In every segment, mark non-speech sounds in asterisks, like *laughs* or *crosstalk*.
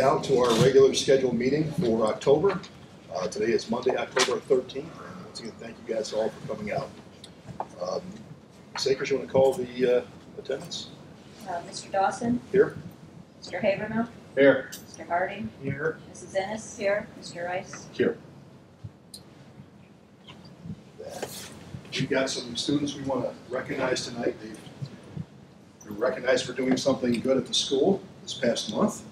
Out to our regular scheduled meeting for October. Uh, Today is Monday, October 13th, and once again, thank you guys all for coming out. Um, Ms. Akers, you want to call the uh, attendance? Uh, Mr. Dawson? Here. Mr. Habermill? Here. Mr. Harding? Here. Mrs. Ennis? Here. Mr. Rice? Here. We've got some students we want to recognize tonight. They've been recognized for doing something good at the school this past month.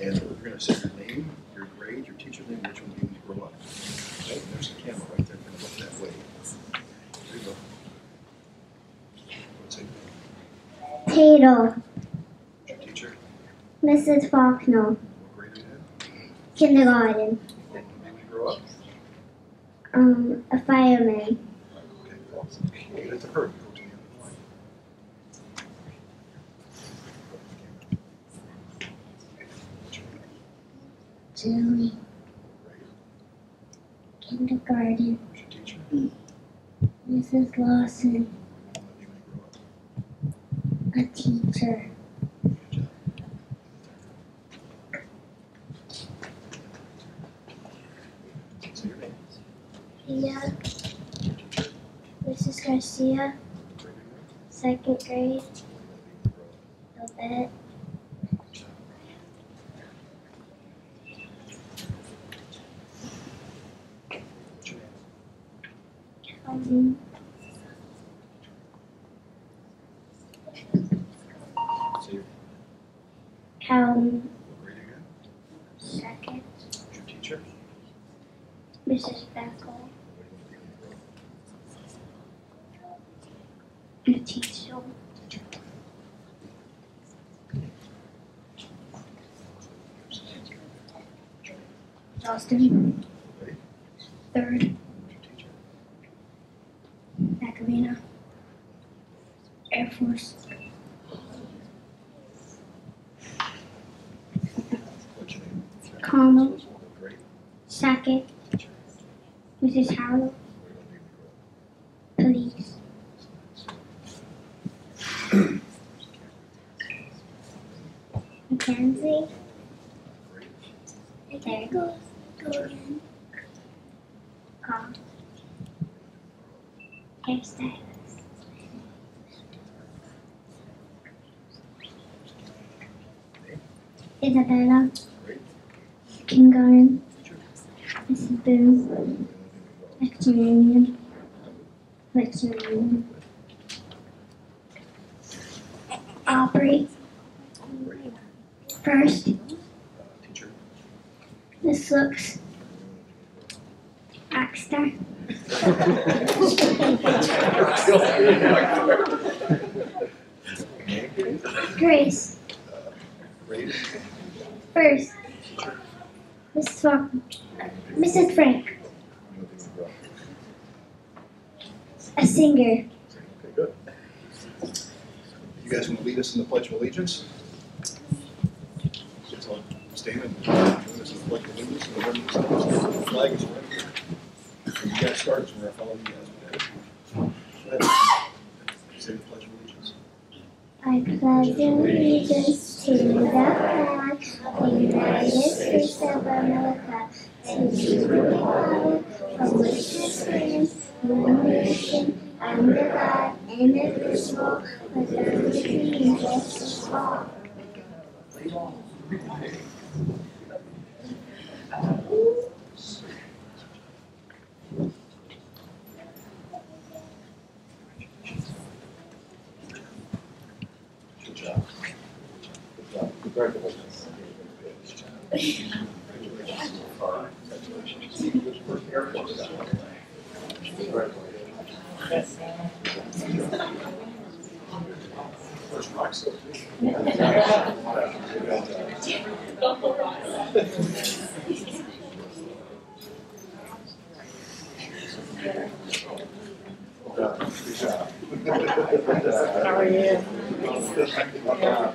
And we're going to say your name, your grade, your teacher name, which one you grow up. Okay, There's a camera right there, kind of look that way. There you go. What's it? Tato, Your teacher, Mrs. Faulkner, what grade are you in? kindergarten, And when you grow up? um, a fireman, Okay, well, get it to her. Go to the other line. Julie, kindergarten? Mrs. Lawson, a teacher. Pia, Mrs. Garcia, second grade, When you grow up? Obet, Good job. What's your name? um, Say your name. Calum, What grade are you in? second, your teacher? Mrs. Beckel, What do you want to be when you grow up? police, Mackenzie, there it goes, go again, Call. hairstylist, Isabella, Grade? kindergarten, Teacher? Mrs. Boone, What do to be when you grow up? veterinarian, veterinarian, Aubrey, first, this looks, Axter, Grace, first, Mrs. Mrs. Frank, a singer, good. You guys want to lead us in the Pledge of Allegiance? Stand and join us in the Pledge of Allegiance the flag is. And You guys start us, we're gonna follow you guys. okay? Say the Pledge of Allegiance. I pledge allegiance to the flag of the United States of America, and to the republic for which it stands, one nation, under God, indivisible, with liberty and justice for all. Good Congratulations. Congratulations. All right,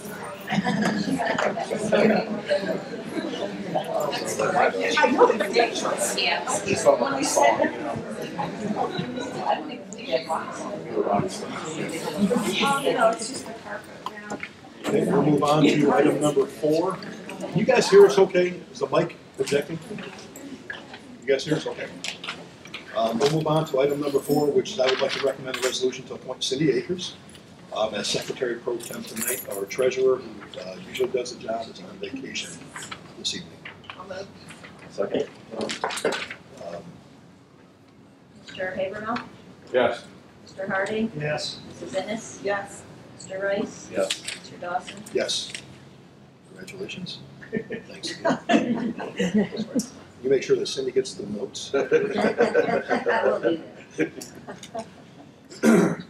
I. Thank you. Okay, we'll move on to item number four. Can you guys hear us okay? Is the mic projecting? You guys hear us okay? Um, we'll move on to item number four, which is I would like to recommend a resolution to appoint Cindy Akers um, as secretary pro tem tonight. Our treasurer, who uh, usually does the job, is on vacation this evening. Second. Um, Mr. Habermill, Yes. Mr. Harding, Yes. Mrs. Ennis, Yes. Mr. Rice, Yes. Mr. Dawson. Yes. Congratulations. Thanks. *laughs* You make sure that Cindy gets the notes. *laughs* I will do *clears throat*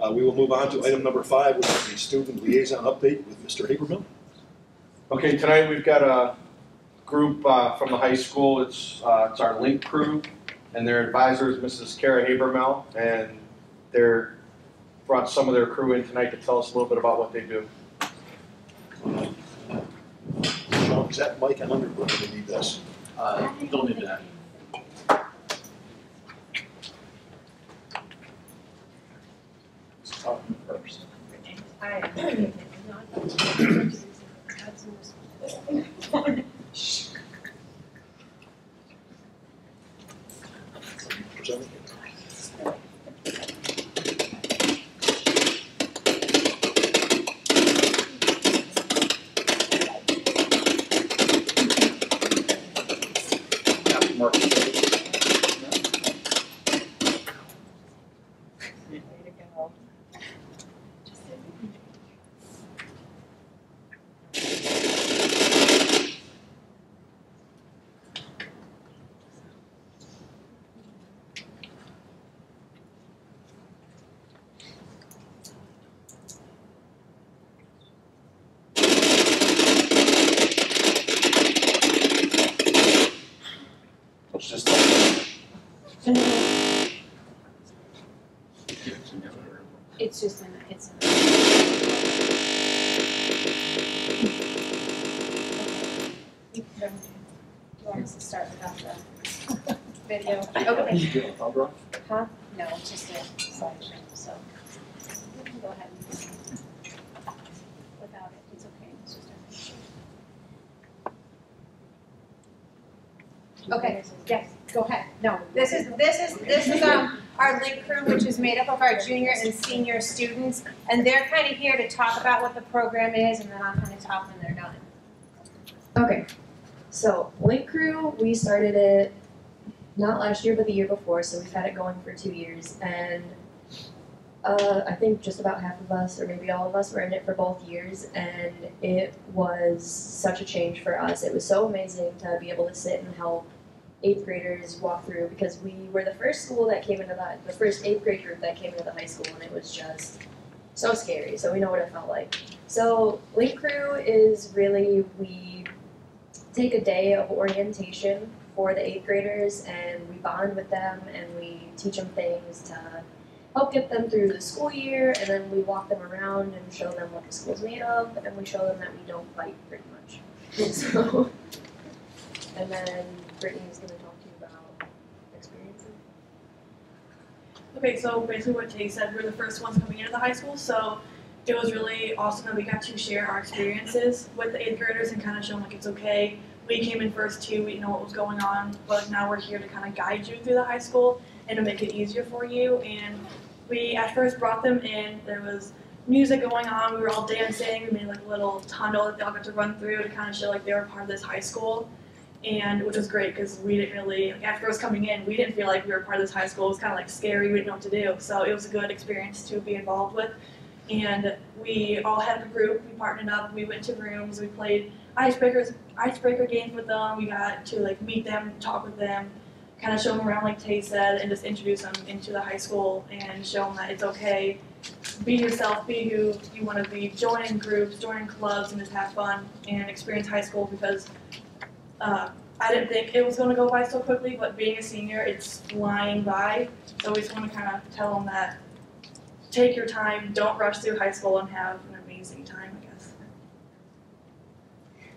Uh, we will move on to item number five, which is the student liaison update with Mr. Habermill. Okay, tonight we've got a group uh, from the high school. It's, uh, it's our link crew, and their advisor is Mrs. Kara Habermel, and they're brought some of their crew in tonight to tell us a little bit about what they do. Sean, is that mic on or do we need this? Uh, don't need that. 哎、Okay. Huh? No, it's just a slideshow, so. you can Go ahead and. Without it, it's okay, it's just a. Okay, yes, go ahead, no. This is, this is, this is, um, our link crew, which is made up of our junior and senior students, and they're kind of here to talk about what the program is, and then I'll kind of talk when they're done. Okay, so Link Crew, we started it not last year, but the year before, so we've had it going for two years, and uh, I think just about half of us, or maybe all of us, were in it for both years, and it was such a change for us. It was so amazing to be able to sit and help eighth graders walk through because we were the first school that came into that, the first eighth grade group that came into the high school, and it was just so scary. So we know what it felt like. So Link Crew is really we take a day of orientation for the eighth graders and we bond with them and we teach them things to help get them through the school year and then we walk them around and show them what the school's made of and we show them that we don't fight pretty much. *laughs* so and then Brittany's gonna talk to you about experiences. Okay, so basically what Tay said, we're the first ones coming into the high school, so it was really awesome that we got to share our experiences with the eighth graders and kind of show them like it's okay. We came in first too, we didn't know what was going on, but now we're here to kind of guide you through the high school and to make it easier for you. And we at first brought them in, there was music going on, we were all dancing, we made like a little tunnel that they all got to run through to kind of show like they were part of this high school. And which was great because we didn't really like, at first coming in we didn't feel like we were part of this high school. It was kind of like scary we didn't know what to do. So it was a good experience to be involved with. And we all had a group we partnered up we went to rooms we played icebreakers icebreaker games with them. We got to like meet them talk with them kind of show them around like tay said and just introduce them into the high school and show them that it's okay. Be yourself be who you want to be. Join in groups join in clubs and just have fun and experience high school because uh, I didn't think it was going to go by so quickly, but being a senior, it's flying by. So we just want to kind of tell them that take your time, don't rush through high school, and have an amazing time, I guess.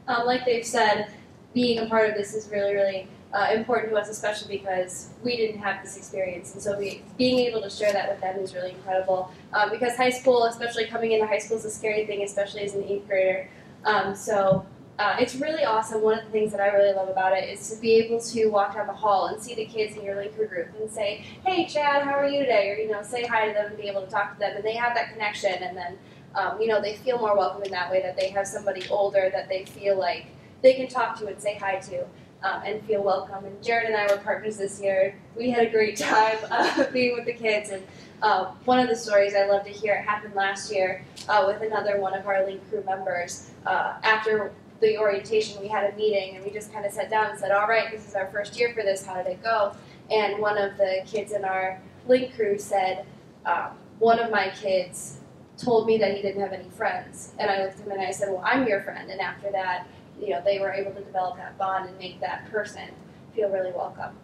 Um, like they've said, being a part of this is really, really uh, important to us, especially because we didn't have this experience, and so we, being able to share that with them is really incredible. Um, because high school, especially coming into high school, is a scary thing, especially as an eighth grader. Um, so uh, it's really awesome. One of the things that I really love about it is to be able to walk down the hall and see the kids in your Linker group and say, "Hey, Chad, how are you today?" Or you know, say hi to them and be able to talk to them, and they have that connection, and then um, you know they feel more welcome in that way that they have somebody older that they feel like they can talk to and say hi to. Um, and feel welcome. And Jared and I were partners this year. We had a great time *laughs* uh, being with the kids. And uh, one of the stories I love to hear happened last year uh, with another one of our Link crew members. Uh, after the orientation, we had a meeting and we just kind of sat down and said, "All right, this is our first year for this. How did it go?" And one of the kids in our Link crew said, um, "One of my kids." Told me that he didn't have any friends, and I looked at him and I said, "Well, I'm your friend." And after that, you know, they were able to develop that bond and make that person feel really welcome.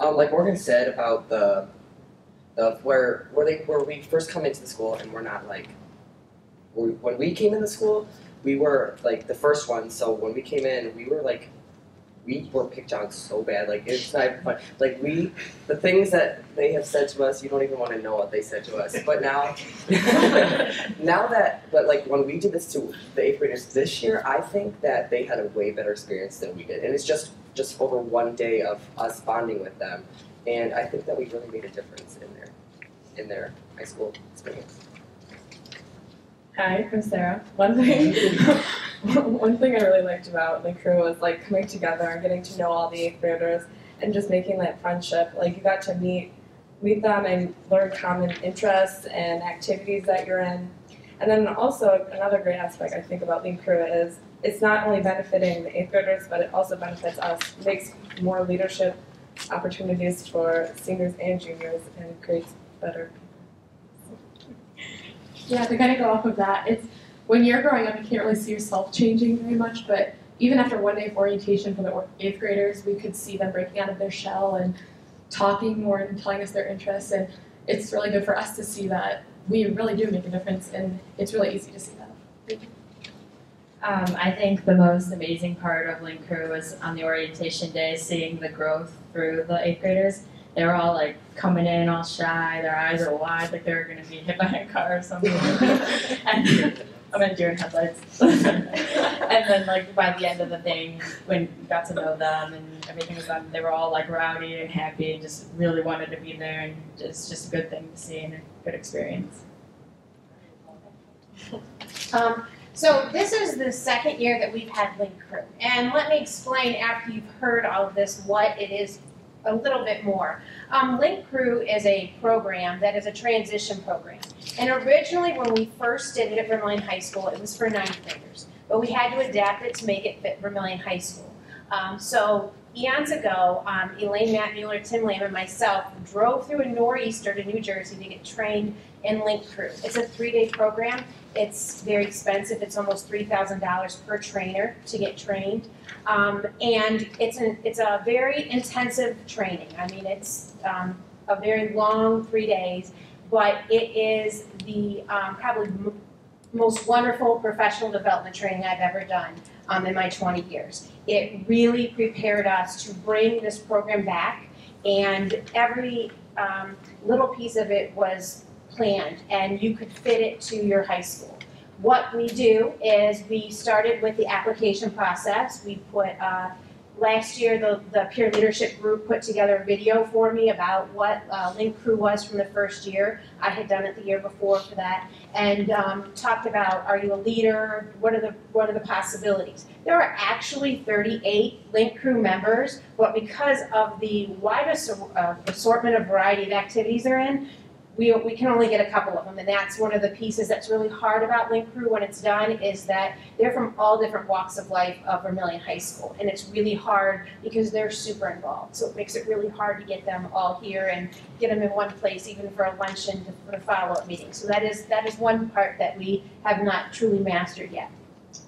Um, like Morgan said about the, the where where they where we first come into the school and we're not like, when we came into the school, we were like the first one. So when we came in, we were like, we were picked on so bad. Like it's not fun. Like we, the things that they have said to us, you don't even want to know what they said to us. But now, *laughs* now that, but like when we did this to the eighth graders this year, I think that they had a way better experience than we did, and it's just just over one day of us bonding with them, and I think that we really made a difference in their in their high school experience. Hi, I'm Sarah. One thing, *laughs* one thing I really liked about the crew was like coming together and getting to know all the eighth graders and just making that friendship. Like you got to meet meet them and learn common interests and activities that you're in. And then also another great aspect I think about Link Crew is it's not only benefiting the eighth graders, but it also benefits us. Makes more leadership opportunities for seniors and juniors and creates better Yeah, to kind of go off of that, it's when you're growing up, you can't really see yourself changing very much. But even after one day of orientation for the eighth graders, we could see them breaking out of their shell and talking more and telling us their interests. And it's really good for us to see that we really do make a difference, and it's really easy to see that. Um, I think the most amazing part of Link Crew was on the orientation day, seeing the growth through the eighth graders. They were all like coming in all shy, their eyes are wide, like they were gonna be hit *laughs* by a car or something. *laughs* and I'm in deer in headlights. *laughs* and then like by the end of the thing, when we got to know them and everything was done, they were all like rowdy and happy and just really wanted to be there and it's just a good thing to see and a good experience. Um, so this is the second year that we've had Link Crew. And let me explain after you've heard all of this what it is a little bit more. Um, Link Crew is a program that is a transition program. And originally when we first did it at Vermilion High School, it was for ninth graders. But we had to adapt it to make it fit Vermilion High School. Um, so eons ago, um, Elaine Matt Mueller, Tim Lamb, and myself drove through a nor'easter to New Jersey to get trained in Link Crew. It's a three-day program. It's very expensive. It's almost three thousand dollars per trainer to get trained, um, and it's an it's a very intensive training. I mean, it's um, a very long three days, but it is the um, probably most wonderful professional development training I've ever done um, in my 20 years. It really prepared us to bring this program back, and every um, little piece of it was planned, and you could fit it to your high school. What we do is we started with the application process. We put uh, last year the, the peer leadership group put together a video for me about what uh, Link Crew was from the first year. I had done it the year before for that, and um, talked about are you a leader? What are the what are the possibilities? There are actually 38 Link Crew members, but because of the wide uh, assortment of variety of activities they're in, we, we can only get a couple of them, and that's one of the pieces that's really hard about Link Crew when it's done, is that they're from all different walks of life of Vermilion High School, and it's really hard because they're super involved, so it makes it really hard to get them all here and get them in one place, even for a luncheon, for a follow-up meeting, so that is, that is one part that we have not truly mastered yet.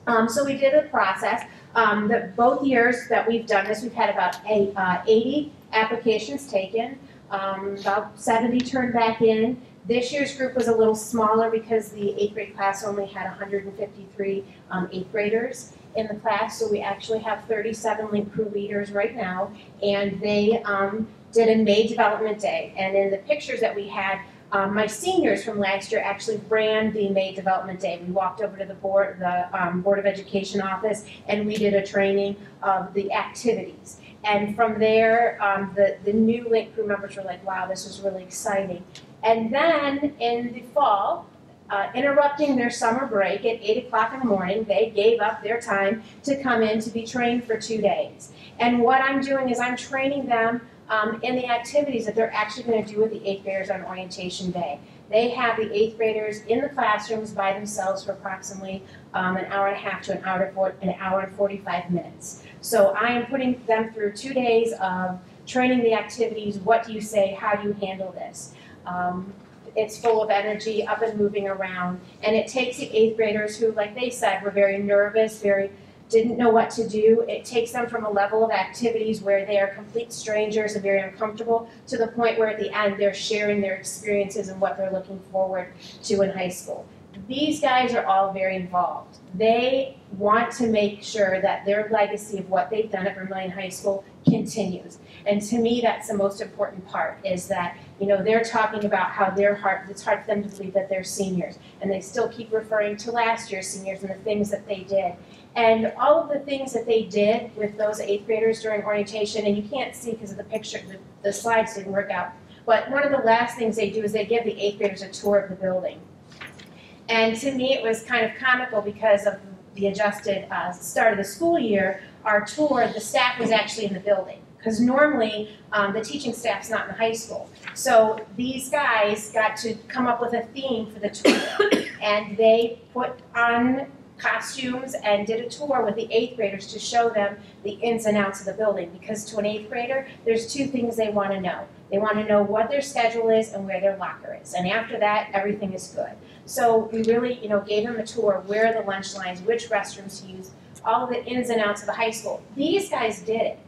Um, so we did a process, Um, the, both years that we've done this, we've had about eight, uh, eighty applications taken, um, about seventy turned back in. This year's group was a little smaller because the eighth grade class only had hundred and fifty-three, um, eighth graders in the class, so we actually have thirty-seven link crew leaders right now. And they, um, did a May Development Day, and in the pictures that we had, um, my seniors from last year actually ran the May Development Day. We walked over to the board, the um, Board of Education office, and we did a training of the activities. And from there, um, the, the new Link crew members were like, wow, this is really exciting. And then in the fall, uh, interrupting their summer break at 8 o'clock in the morning, they gave up their time to come in to be trained for two days. And what I'm doing is I'm training them um, in the activities that they're actually going to do with the eighth graders on orientation day. They have the eighth graders in the classrooms by themselves for approximately um, an hour and a half to an hour, to four, an hour and 45 minutes. So I am putting them through two days of training the activities. What do you say? How do you handle this? Um, it's full of energy, up and moving around, and it takes the eighth graders who, like they said, were very nervous, very didn't know what to do. It takes them from a level of activities where they are complete strangers and very uncomfortable to the point where at the end they're sharing their experiences and what they're looking forward to in high school. These guys are all very involved. They want to make sure that their legacy of what they've done at Vermilion High School continues. And to me, that's the most important part is that, you know, they're talking about how their heart, it's hard for them to believe that they're seniors. And they still keep referring to last year's seniors and the things that they did. And all of the things that they did with those eighth graders during orientation, and you can't see because of the picture, the, the slides didn't work out. But one of the last things they do is they give the eighth graders a tour of the building. And to me, it was kind of comical because of the adjusted uh, start of the school year. Our tour, the staff was actually in the building because normally um, the teaching staff's not in the high school. So these guys got to come up with a theme for the tour, *coughs* and they put on costumes and did a tour with the eighth graders to show them the ins and outs of the building. Because to an eighth grader, there's two things they want to know. They want to know what their schedule is and where their locker is. And after that, everything is good. So we really, you know, gave them a tour, where the lunch lines, which restrooms to use, all the ins and outs of the high school. These guys did it.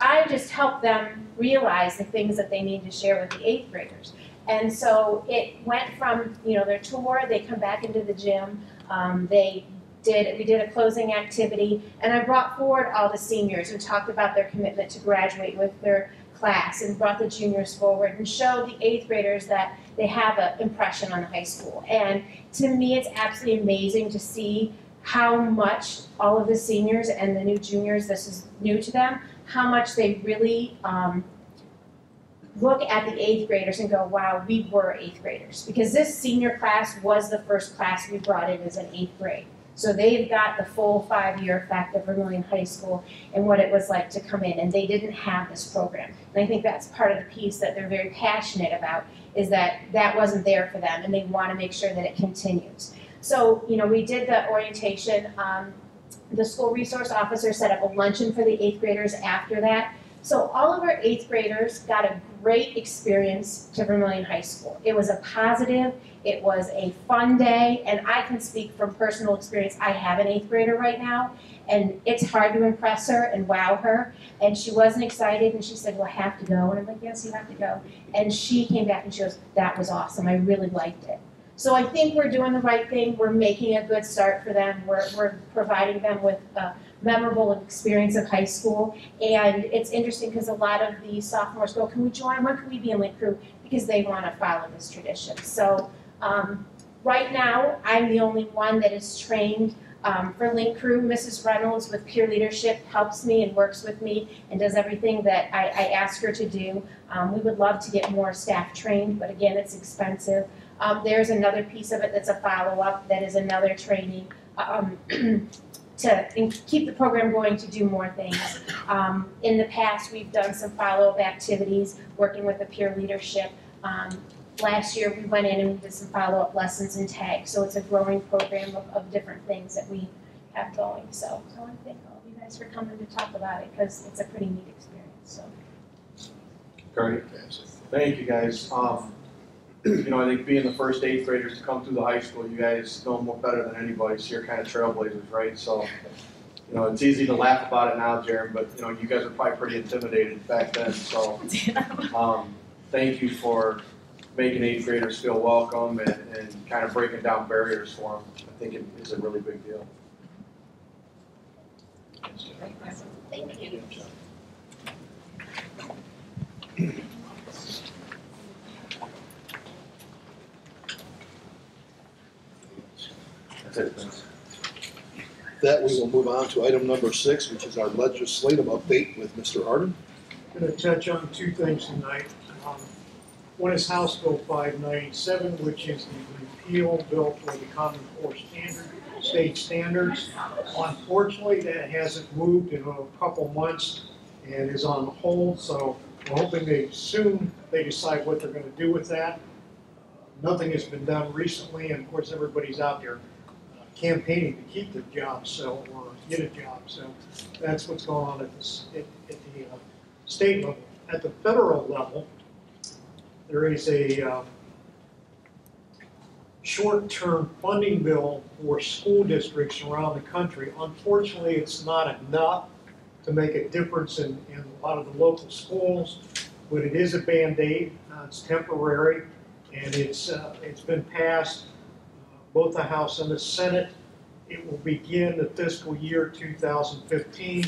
I just helped them realize the things that they need to share with the eighth graders. And so it went from, you know, their tour, they come back into the gym, um, they did, we did a closing activity, and I brought forward all the seniors and talked about their commitment to graduate with their class and brought the juniors forward and showed the eighth graders that they have an impression on the high school. And to me, it's absolutely amazing to see how much all of the seniors and the new juniors, this is new to them, how much they really um, look at the eighth graders and go, wow, we were eighth graders. Because this senior class was the first class we brought in as an eighth grade. So they've got the full five-year effect of Vermilion High School and what it was like to come in, and they didn't have this program. And I think that's part of the piece that they're very passionate about, is that that wasn't there for them, and they want to make sure that it continues. So, you know, we did the orientation. Um, the school resource officer set up a luncheon for the eighth graders after that. So all of our eighth graders got a great experience to Vermilion High School. It was a positive, it was a fun day, and I can speak from personal experience. I have an eighth grader right now, and it's hard to impress her and wow her. And she wasn't excited, and she said, well, I have to go. And I'm like, yes, you have to go. And she came back and she goes, that was awesome, I really liked it. So I think we're doing the right thing. We're making a good start for them. We're, we're providing them with a memorable experience of high school. And it's interesting because a lot of the sophomores go, can we join? When can we be in Link Crew? Because they want to follow this tradition. So um, right now, I'm the only one that is trained um, for Link Crew. Mrs. Reynolds with peer leadership helps me and works with me and does everything that I, I ask her to do. Um, we would love to get more staff trained, but again, it's expensive. Um, there's another piece of it that's a follow-up, that is another training um, *clears throat* to keep the program going to do more things. Um, in the past, we've done some follow-up activities, working with the peer leadership. Um, last year, we went in and we did some follow-up lessons in tag, so it's a growing program of, of different things that we have going. So I want to thank all of you guys for coming to talk about it, because it's a pretty neat experience, so. Great. Thank you, guys. Um, you know, I think being the first eighth graders to come through the high school, you guys know more better than anybody, so you're kind of trailblazers, right? So, you know, it's easy to laugh about it now, Jaron, but, you know, you guys were probably pretty intimidated back then, so, *laughs* um, thank you for making eighth graders feel welcome and, and kind of breaking down barriers for them. I think it is a really big deal. Thank you. That's it, That we will move on to item number six, which is our legislative update with Mr. Arden. I'm Going to touch on two things tonight. Um, One is House Bill 597, which is the repeal bill for the Common Core Standard, state standards. Unfortunately, that hasn't moved in a couple months and is on hold, so we're hoping they soon, they decide what they're going to do with that. Nothing has been done recently, and of course, everybody's out there campaigning to keep the job, so, or get a job, so that's what's going on at at, at the uh, state level. At the federal level, there is a uh, short-term funding bill for school districts around the country. Unfortunately, it's not enough to make a difference in, in a lot of the local schools, but it is a Band-Aid. Uh, It's temporary, and it's, uh, it's been passed, both the House and the Senate. It will begin the fiscal year 2015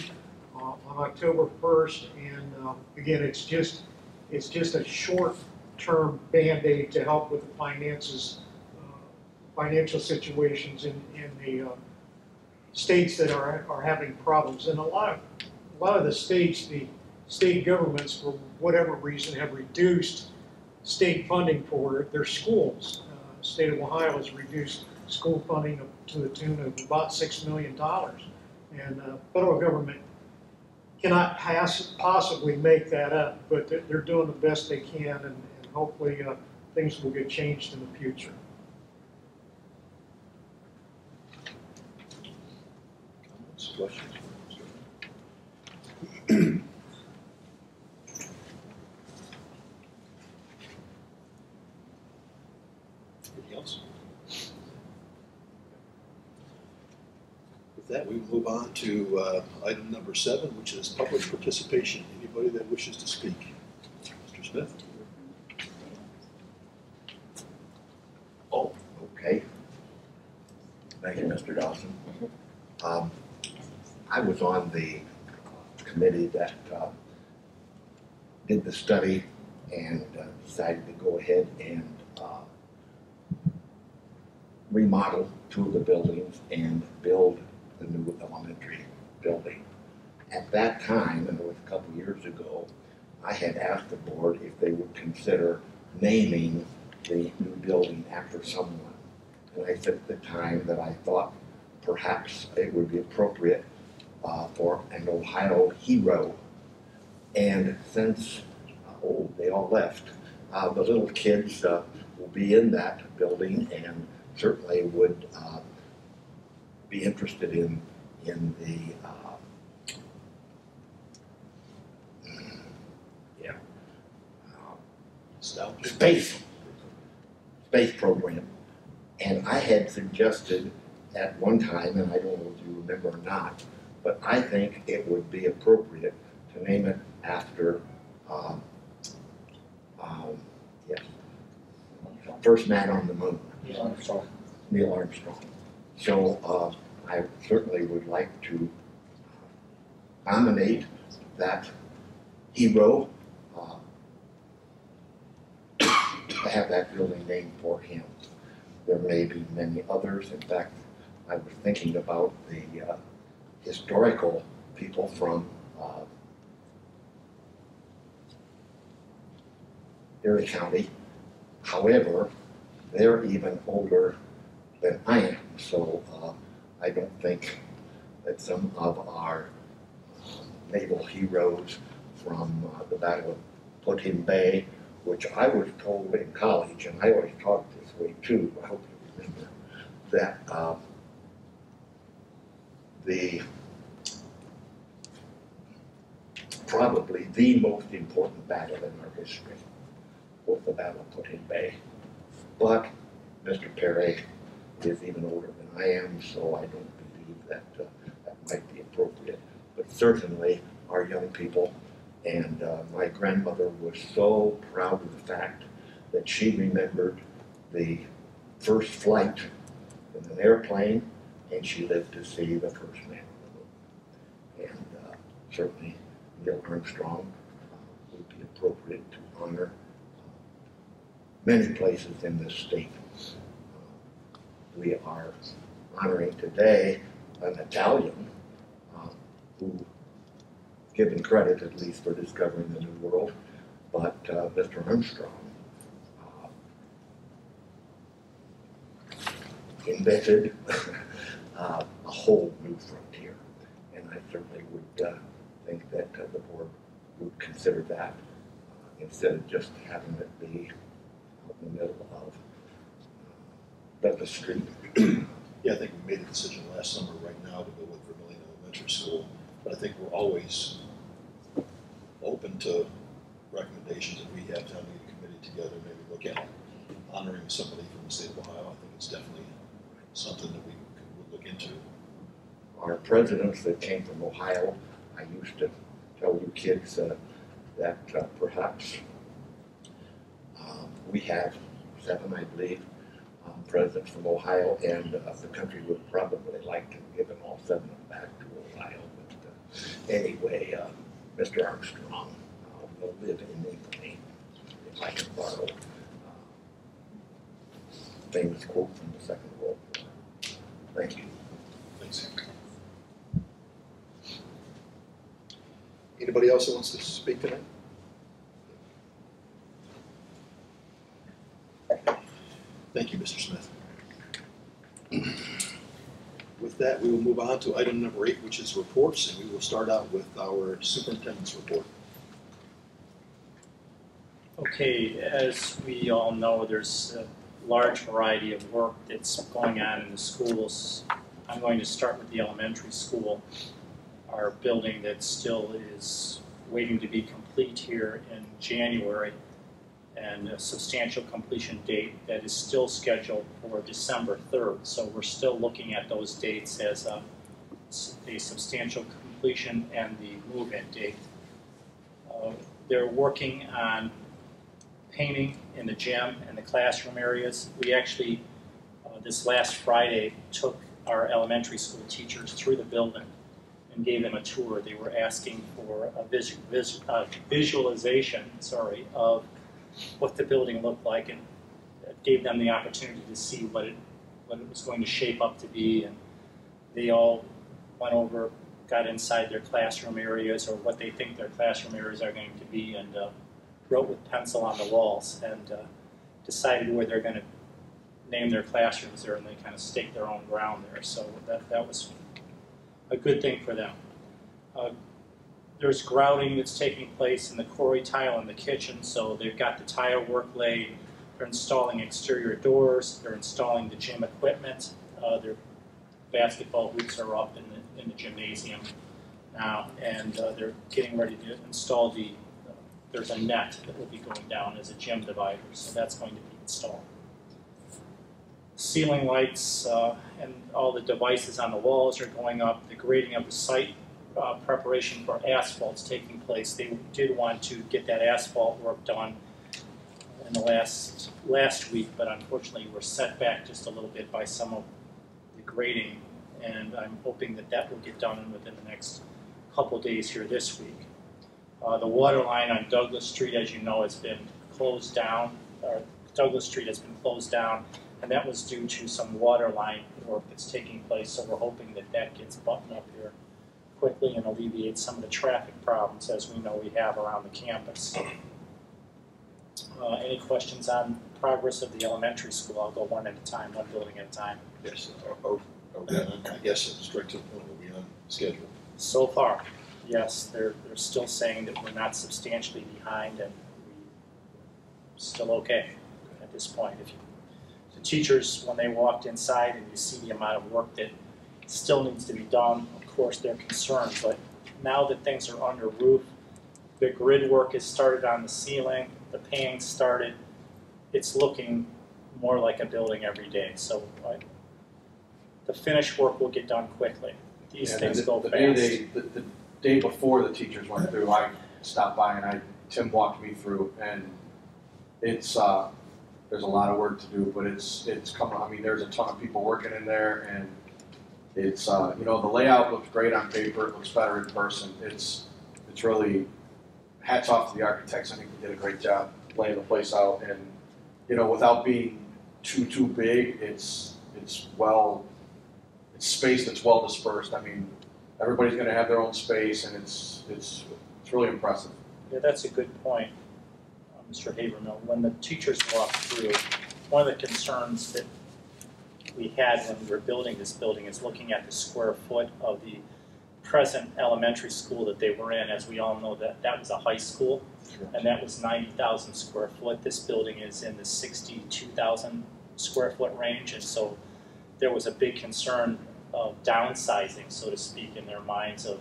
uh, on October 1st. And uh, again, it's just, it's just a short-term Band-Aid to help with the finances, uh, financial situations in, in the uh, states that are, are having problems. And a lot of, a lot of the states, the state governments, for whatever reason, have reduced state funding for their schools. State of Ohio has reduced school funding to the tune of about $6 million. And uh, federal government cannot pass, possibly make that up, but they're, they're doing the best they can, and, and hopefully uh, things will get changed in the future. Comments, questions? *clears throat* Anything else? With that, we move on to uh, item number seven, which is public participation. Anybody that wishes to speak? Mr. Smith? Oh, okay. Thank you, Mr. Dawson. Um, I was on the committee that, uh, did the study and uh, decided to go ahead and, uh, remodel two of the buildings and build the new elementary building. At that time, and it was a couple years ago, I had asked the board if they would consider naming the new building after someone. And I said at the time that I thought perhaps it would be appropriate uh, for an Ohio hero. And since, uh, oh, they all left, uh, the little kids uh, will be in that building and certainly would uh, be interested in, in the, uh, yeah, uh, space, space program. And I had suggested at one time, and I don't know if you remember or not, but I think it would be appropriate to name it after, um, um, yes, first man on the moon. Neil Armstrong. So, uh, I certainly would like to nominate that hero, uh, *coughs* have that building named for him. There may be many others. In fact, I was thinking about the uh, historical people from uh, Erie County. However, they're even older than I am, so uh, I don't think that some of our uh, naval heroes from uh, the Battle of Put-in Bay, which I was told in college, and I always talk this way too, I hope you remember, that uh, the probably the most important battle in our history was the Battle of Put-in Bay. But Mr. Perry is even older than I am, so I don't believe that uh, that might be appropriate. But certainly, our young people, and uh, my grandmother was so proud of the fact that she remembered the first flight in an airplane, and she lived to see the first man in the moon. And uh, certainly, Neil Armstrong uh, would be appropriate to honor uh, many places in this state. We are honoring today an Italian uh, who, given credit at least for discovering the New World, but uh, Mr. Armstrong uh, invented *laughs* uh, a whole new frontier. And I certainly would uh, think that the board would consider that instead of just having it be out in the middle of Street. *clears throat* Yeah, I think we made a decision last summer right now to go with Vermilion Elementary School, but I think we're always open to recommendations if we have to get a committee together, maybe look at honoring somebody from the state of Ohio. I think it's definitely something that we could look into. Our presidents that came from Ohio, I used to tell you kids uh, that uh, perhaps um, we have seven, I believe, um, from Ohio, and uh, the country would probably like to give them all seven of them back to Ohio. But uh, anyway, uh, Mr. Armstrong will live in infamy, if I can borrow uh, famous quote from the Second World War. Thank you. Thanks. Anybody else that wants to speak tonight? Thank you, Mr. Smith. With that, we will move on to item number eight, which is reports, and we will start out with our superintendent's report. Okay, as we all know, there's a large variety of work that's going on in the schools. I'm going to start with the elementary school, our building that still is waiting to be complete here in January, and a substantial completion date that is still scheduled for December 3rd. So we're still looking at those dates as a, a substantial completion and the move-in date. Uh, they're working on painting in the gym and the classroom areas. We actually, uh, this last Friday, took our elementary school teachers through the building and gave them a tour. They were asking for a vis- vis- uh, visualization, sorry, of what the building looked like and gave them the opportunity to see what it, what it was going to shape up to be. And they all went over, got inside their classroom areas or what they think their classroom areas are going to be and uh, wrote with pencil on the walls and uh, decided where they're going to name their classrooms there and they kind of stake their own ground there. So that, that was a good thing for them. Uh, there's grouting that's taking place in the quarry tile in the kitchen, so they've got the tile work laid. They're installing exterior doors. They're installing the gym equipment. Uh, their basketball hoops are up in the, in the gymnasium now, and uh, they're getting ready to install the. Uh, there's a net that will be going down as a gym divider, so that's going to be installed. Ceiling lights uh, and all the devices on the walls are going up. The grading of the site uh, preparation for asphalt's taking place. They did want to get that asphalt work done in the last last week, but unfortunately we're set back just a little bit by some of the grading, and I'm hoping that that will get done within the next couple days here this week. Uh, the water line on Douglas Street, as you know, has been closed down. Or Douglas Street has been closed down, and that was due to some water line work that's taking place. So we're hoping that that gets buttoned up here quickly and alleviate some of the traffic problems as we know we have around the campus. Uh, any questions on progress of the elementary school? I'll go one at a time, one building at a time. Yes, are, are, are we on, I guess, straight to the point, we on schedule? So far, yes, they're, they're still saying that we're not substantially behind and we're still okay at this point. If you, the teachers, when they walked inside and you see the amount of work that still needs to be done, course, they're concerned, but now that things are under roof, the grid work has started on the ceiling, the painting started, it's looking more like a building every day. So I, the finished work will get done quickly. These And things the- go the fast. day the, the day before the teachers went through, I stopped by and I, Tim walked me through and it's, uh, there's a lot of work to do, but it's, it's coming, I mean, there's a ton of people working in there and it's, uh, you know, the layout looks great on paper, it looks better in person, it's, it's really, hats off to the architects, I think they did a great job laying the place out and, you know, without being too, too big, it's, it's well, it's space that's well dispersed, I mean, everybody's gonna have their own space and it's, it's, it's really impressive. Yeah, that's a good point, uh, Mr. Habermill. When the teachers walk through, one of the concerns that we had when we were building this building is looking at the square foot of the present elementary school that they were in. As we all know, that that was a high school, and that was ninety thousand square foot. This building is in the sixty-two thousand square foot range, and so there was a big concern of downsizing, so to speak, in their minds of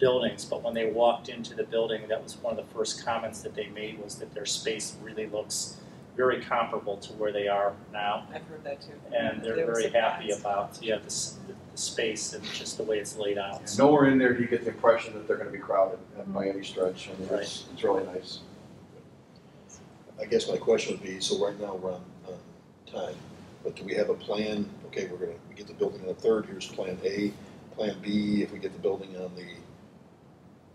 buildings, but when they walked into the building, that was one of the first comments that they made was that their space really looks very comparable to where they are now, I've heard that too. and they're They very happy about, yeah, the, the the space and just the way it's laid out. And Nowhere in there do you get the impression that they're gonna be crowded uh, by any stretch, I mean, it's, it's really nice. I guess my question would be, so right now we're on, on time, but do we have a plan? Okay, we're gonna, we get the building on the third, here's plan A, plan B, if we get the building on the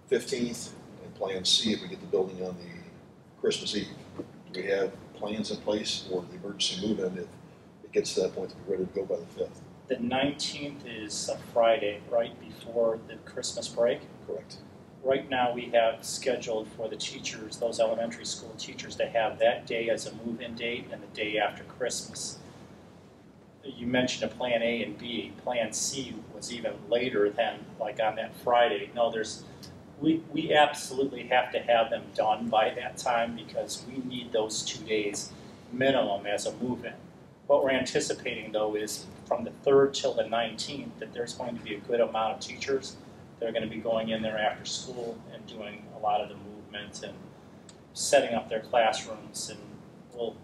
fifteenth, and plan C, if we get the building on the Christmas Eve. Do we have plans in place for the emergency move-in if it gets to that point to be ready to go by the fifth? The nineteenth is a Friday, right before the Christmas break. Correct. Right now, we have scheduled for the teachers, those elementary school teachers, to have that day as a move-in date and the day after Christmas. You mentioned a Plan A and B. Plan C was even later than, like on that Friday. No, there's, we, we absolutely have to have them done by that time because we need those two days minimum as a move-in. What we're anticipating though is from the third till the nineteenth, that there's going to be a good amount of teachers that are going to be going in there after school and doing a lot of the movement and setting up their classrooms and we'll,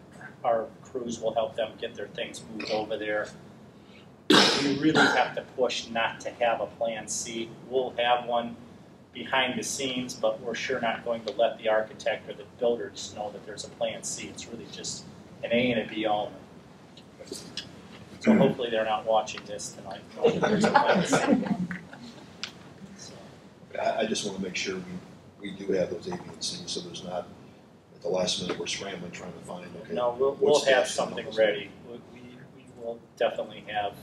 our crews will help them get their things moved over there. We really have to push not to have a plan C. We'll have one behind the scenes, but we're sure not going to let the architect or the builders know that there's a plan C. It's really just an A and a B only. So hmm. hopefully they're not watching this tonight. knowing that there's a plan C. I, I just wanna make sure we, we do have those A, B, and C, so there's not, at the last minute, we're scrambling trying to find, okay. No, we'll, we'll what's the have something numbers? ready. We, we, we will definitely have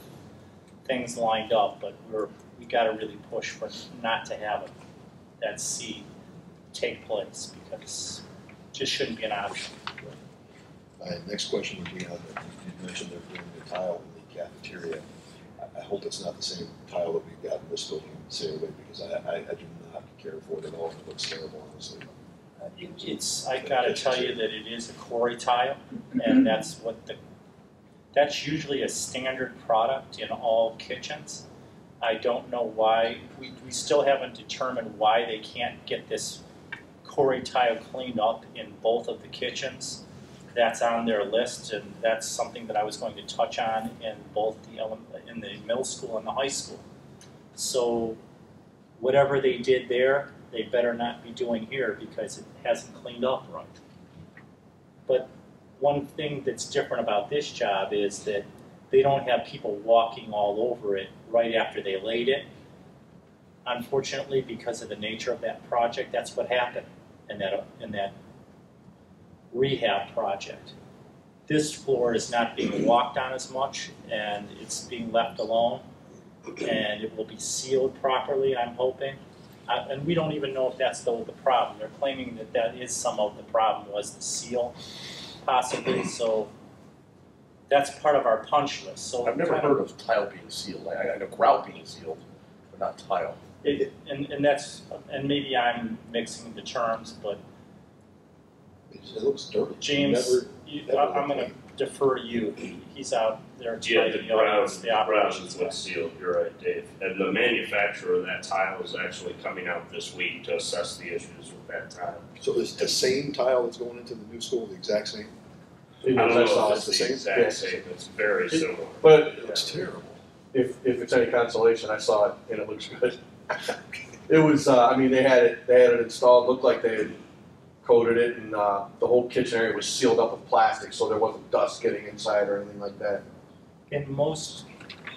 things lined up, but we're, we gotta really push for not to have it, that C take place, because it just shouldn't be an option. All right, next question would be on, the- you mentioned they're doing the tile in the cafeteria. I, I hope it's not the same tile that we've got in this building in Sailorway, because I, I, I do not care for it at all, it looks terrible, honestly. It's, I gotta tell you that it is a quarry tile, and that's what the, that's usually a standard product in all kitchens. I don't know why, we, we still haven't determined why they can't get this quarry tile cleaned up in both of the kitchens. That's on their list, and that's something that I was going to touch on in both the in the middle school and the high school. So, whatever they did there, they better not be doing here because it hasn't cleaned up right. But one thing that's different about this job is that they don't have people walking all over it right after they laid it. Unfortunately, because of the nature of that project, that's what happened in that, in that rehab project. This floor is not being walked on as much and it's being left alone. And it will be sealed properly, I'm hoping. Uh, and we don't even know if that's the, the problem. They're claiming that that is some of the problem was the seal, possibly. So that's part of our punch list. So I've never kind heard of tile being sealed. I, I know grout being sealed, but not tile. It, and, and that's and maybe I'm mixing the terms, but It looks dirty. James, Never- you, never I, I'm going to defer to you. He's out there Yeah, trying the to ground, the the operations is what's sealed, you're right, Dave. And the manufacturer of that tile is actually coming out this week to assess the issues with that tile. So is the same tile that's going into the new school the exact same? I don't know if It's it's the the same? exact same, it's very similar. But It looks terrible. if, if it's any consolation, I saw it and it looks good. It was, uh, I mean, they had it, they had it installed, looked like they had coated it and, uh, the whole kitchen area was sealed up with plastic, so there wasn't dust getting inside or anything like that. In most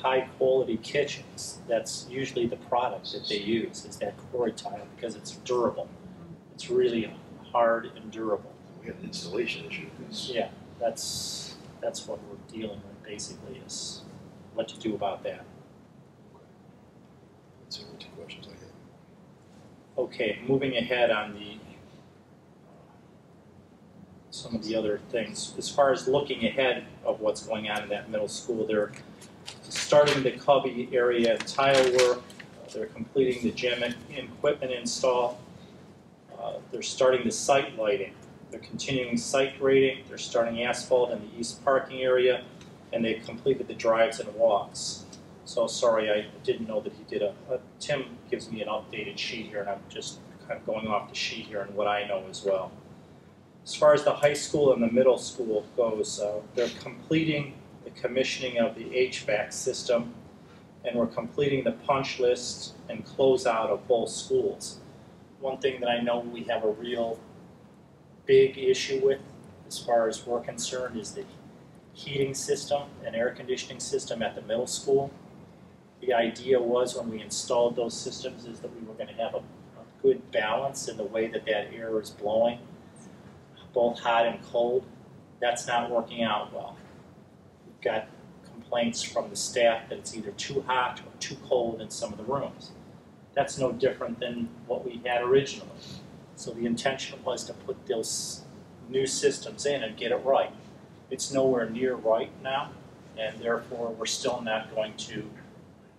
high-quality kitchens, that's usually the product that they use, is that quarry tile, because it's durable. It's really hard and durable. We had an installation issue, 'cause Yeah, that's, that's what we're dealing with basically, is what to do about that. that's the only two questions I had. Okay, moving ahead on the, some of the other things, as far as looking ahead of what's going on in that middle school, they're starting the cubby area and tile work, they're completing the gym equipment install, uh, they're starting the site lighting, they're continuing site grading, they're starting asphalt in the east parking area, and they've completed the drives and walks. So sorry, I didn't know that he did a, a- Tim gives me an updated sheet here, and I'm just kind of going off the sheet here and what I know as well. As far as the high school and the middle school goes, uh, they're completing the commissioning of the HVAC system, and we're completing the punch list and closeout of both schools. One thing that I know we have a real big issue with, as far as we're concerned, is the heating system and air conditioning system at the middle school. The idea was when we installed those systems is that we were gonna have a, a good balance in the way that that air is blowing, both hot and cold. That's not working out well. We've got complaints from the staff that it's either too hot or too cold in some of the rooms. That's no different than what we had originally. So the intention was to put those new systems in and get it right. It's nowhere near right now, and therefore we're still not going to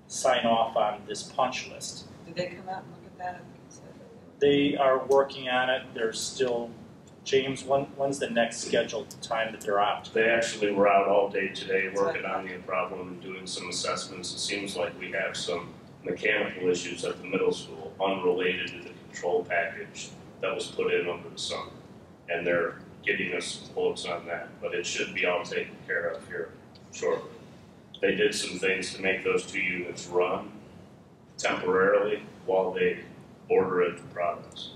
sign off on this punch list. Did they come out and look at that They are working on it, They're still, James, when, when's the next scheduled time that they're out? They actually were out all day today working on the problem and doing some assessments. It seems like we have some mechanical issues at the middle school unrelated to the control package that was put in over the summer. And they're getting us some quotes on that, but it should be all taken care of here shortly. They did some things to make those two units run temporarily while they order in the products.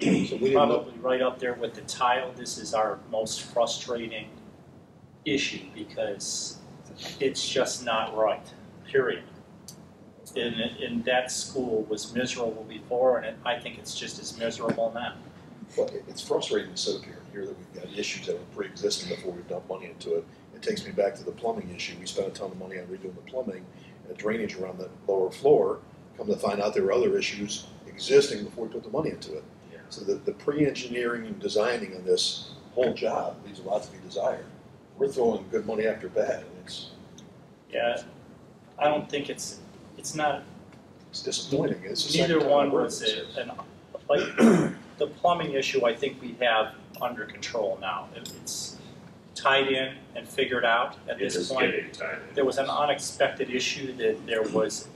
So we Probably right up there with the tile, this is our most frustrating issue because it's just not right, period. And, and that school was miserable before and it, I think it's just as miserable now. well, it's frustrating to sit up here and hear that we've got issues that were pre-existing before we've dumped money into it. It takes me back to the plumbing issue. We spent a ton of money on redoing the plumbing and drainage around the lower floor. Come to find out there were other issues existing before we put the money into it. Yeah. So the, the pre-engineering and designing on this whole job leaves a lot to be desired. We're throwing good money after bad, and it's, Yeah, I don't think it's, it's not it's disappointing. It's the second Neither time one I've heard was a, an, like, *clears throat* the plumbing issue, I think we have under control now. It- It's tied in and figured out at It this is point. getting tighter. There was an unexpected issue that there was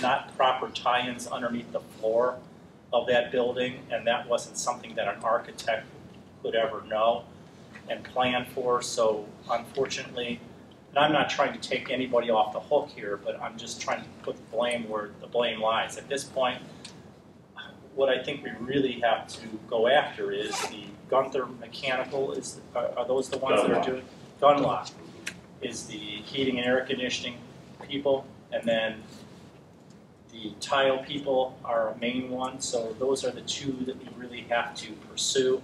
not proper tie-ins underneath the floor of that building, and that wasn't something that an architect could ever know and plan for, so unfortunately, and I'm not trying to take anybody off the hook here, but I'm just trying to put the blame where the blame lies. At this point, what I think we really have to go after is the Gunther Mechanical, is, are, are those the ones that are doing? Gunlock? is the heating and air conditioning people, and then the tile people are a main one, so those are the two that we really have to pursue.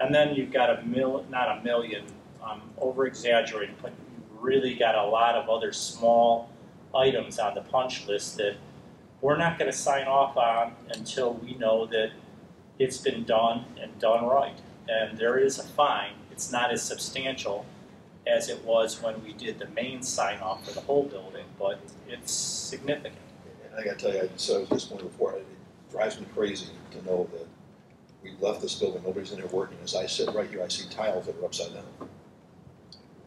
And then you've got a mil, not a million, um, over exaggerating, but really got a lot of other small items on the punch list that we're not gonna sign off on until we know that it's been done and done right. And there is a fine, it's not as substantial as it was when we did the main sign off for the whole building, but it's significant. And I gotta tell you, I said was disappointed before, it drives me crazy to know that we left this building, nobody's in there working. As I sit right here, I see tiles that are upside down.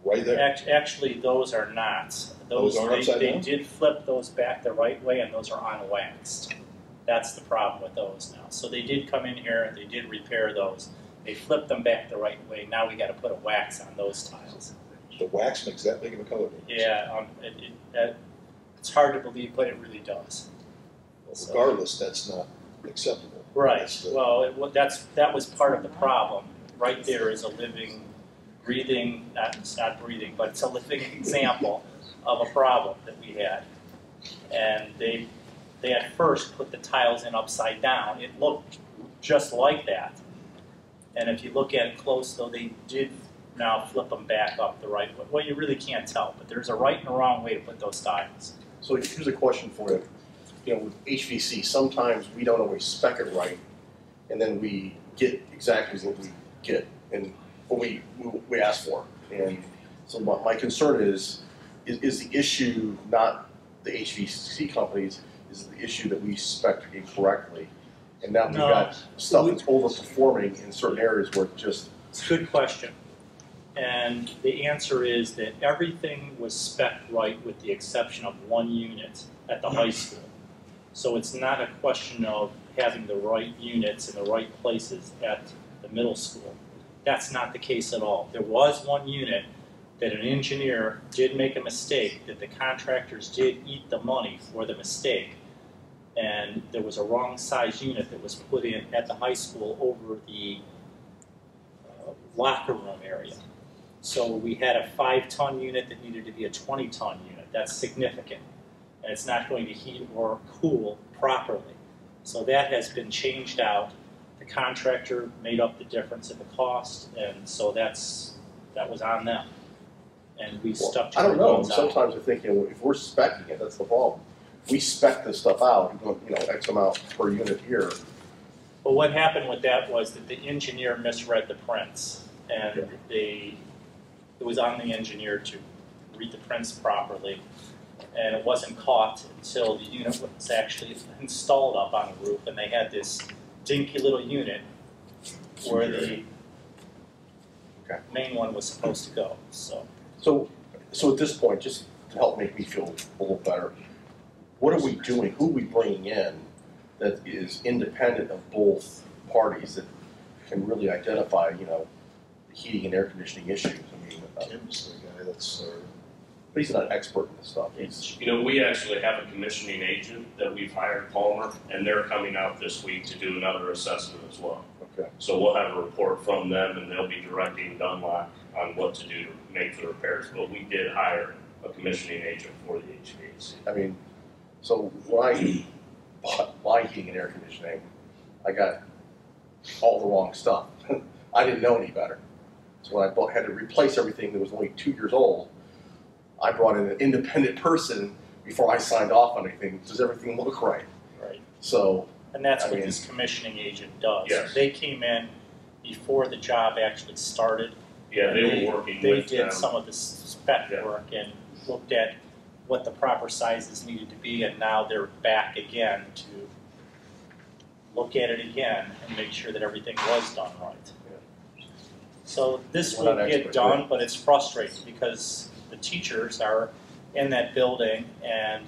Right there. Act- Actually, those are not. Those Those, aren't they, upside they down? did flip those back the right way and those are unwaxed. That's the problem with those now. So they did come in here and they did repair those. They flipped them back the right way. Now we gotta put a wax on those tiles. The wax makes that big of a color difference. Yeah, um, it, it, that, it's hard to believe, but it really does. So- Regardless, that's not acceptable. Right, That's the- well, it, wa- that's, that was part of the problem. Right there is a living, breathing, not, not breathing, but it's a living example of a problem that we had. And they, they at first put the tiles in upside down. It looked just like that. And if you look at it close, though, they did now flip them back up the right way. Well, you really can't tell, but there's a right and a wrong way to put those tiles. So here's a question for you. You know, with HVC, sometimes we don't always spec it right, and then we get exactly what we get and what we, we, we ask for. And so my, my concern is, is, is the issue not the HVC companies, is the issue that we spec incorrectly? And now we've No. got stuff that's overperforming in certain areas where it just, It's a good question. And the answer is that everything was spec right with the exception of one unit at the high school. So it's not a question of having the right units in the right places at the middle school. That's not the case at all. There was one unit that an engineer did make a mistake, that the contractors did eat the money for the mistake. And there was a wrong size unit that was put in at the high school over the uh, locker room area. So we had a five ton unit that needed to be a 20 ton unit. That's significant. And it's not going to heat or cool properly. So that has been changed out. The contractor made up the difference in the cost, and so that's that was on them. And we stuck to I don't our know, guns on it. sometimes I think, you know, if we're specing it, that's the problem. We spec this stuff out, you know, X amount per unit here, But what happened with that was that the engineer misread the prints, and they, it was on the engineer to read the prints properly, and it wasn't caught until the unit was actually *laughs* installed up on the roof, and they had this dinky little unit where the main one was supposed to go, so. So, so at this point, just to help make me feel a little better, what are we doing? Who are we bringing in that is independent of both parties that can really identify, you know, the heating and air conditioning issues? I mean, uh, Tim's the guy that's, uh, but he's not an expert in this stuff. He's, You know, we actually have a commissioning agent that we've hired, Palmer, and they're coming out this week to do another assessment as well. okay. So we'll have a report from them and they'll be directing Dunlop on what to do to make the repairs. But we did hire a commissioning agent for the HVAC. I mean, so when I bought my heating and air conditioning, I got all the wrong stuff. *laughs* I didn't know any better. So when I bought, had to replace everything that was only two years old, I brought in an independent person before I signed off on anything. Does everything look right? Right. So, And that's I what mean- this commissioning agent does. Yes. They came in before the job actually started. Yeah, they and were working They with did them. some of the spec Yeah. work and looked at what the proper sizes needed to be, and now they're back again to look at it again and make sure that everything was done right. Yeah. So this We're will get experts, done, right? but it's frustrating because the teachers are in that building and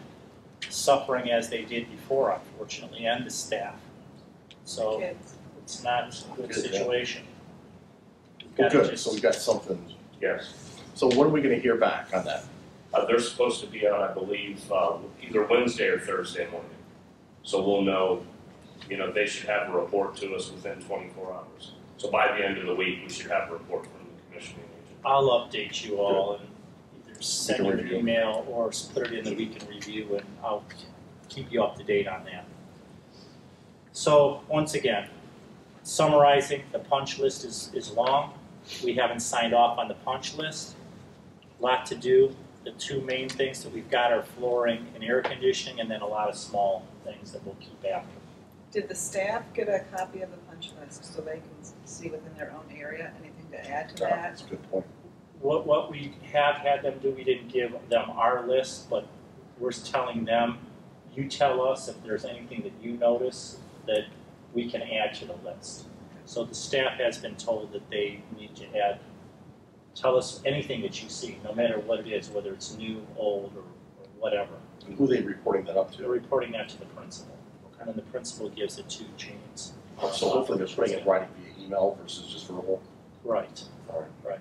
suffering as they did before, unfortunately, and the staff. So Kids. it's not a good Good, yeah. situation. We've well, gotta good. just- So we got something. Yes. So when are we going to hear back on that? Uh, they're supposed to be out, I believe, uh, either Wednesday or Thursday morning. So we'll know, you know, they should have a report to us within twenty-four hours. So by the end of the week, we should have a report from the commissioning agent. I'll update you all and either send you an review. email or s- put it in the week in review and I'll keep you up to date on that. So, once again, summarizing, the punch list is, is long. We haven't signed off on the punch list. Lot to do. The two main things that we've got are flooring and air conditioning and then a lot of small things that we'll keep after. Did the staff get a copy of the punch list so they can see within their own area, anything to add to No, that? That's a good point. What, what we have had them do, we didn't give them our list, but we're telling them, you tell us if there's anything that you notice that we can add to the list. So the staff has been told that they need to add, tell us anything that you see, no matter what it is, whether it's new, old, or, or whatever. And who are they reporting that up They're to? reporting that to the principal, and then the principal gives it to James. Oh, so hopefully they're putting it writing via email versus just verbal. Right, All right. right.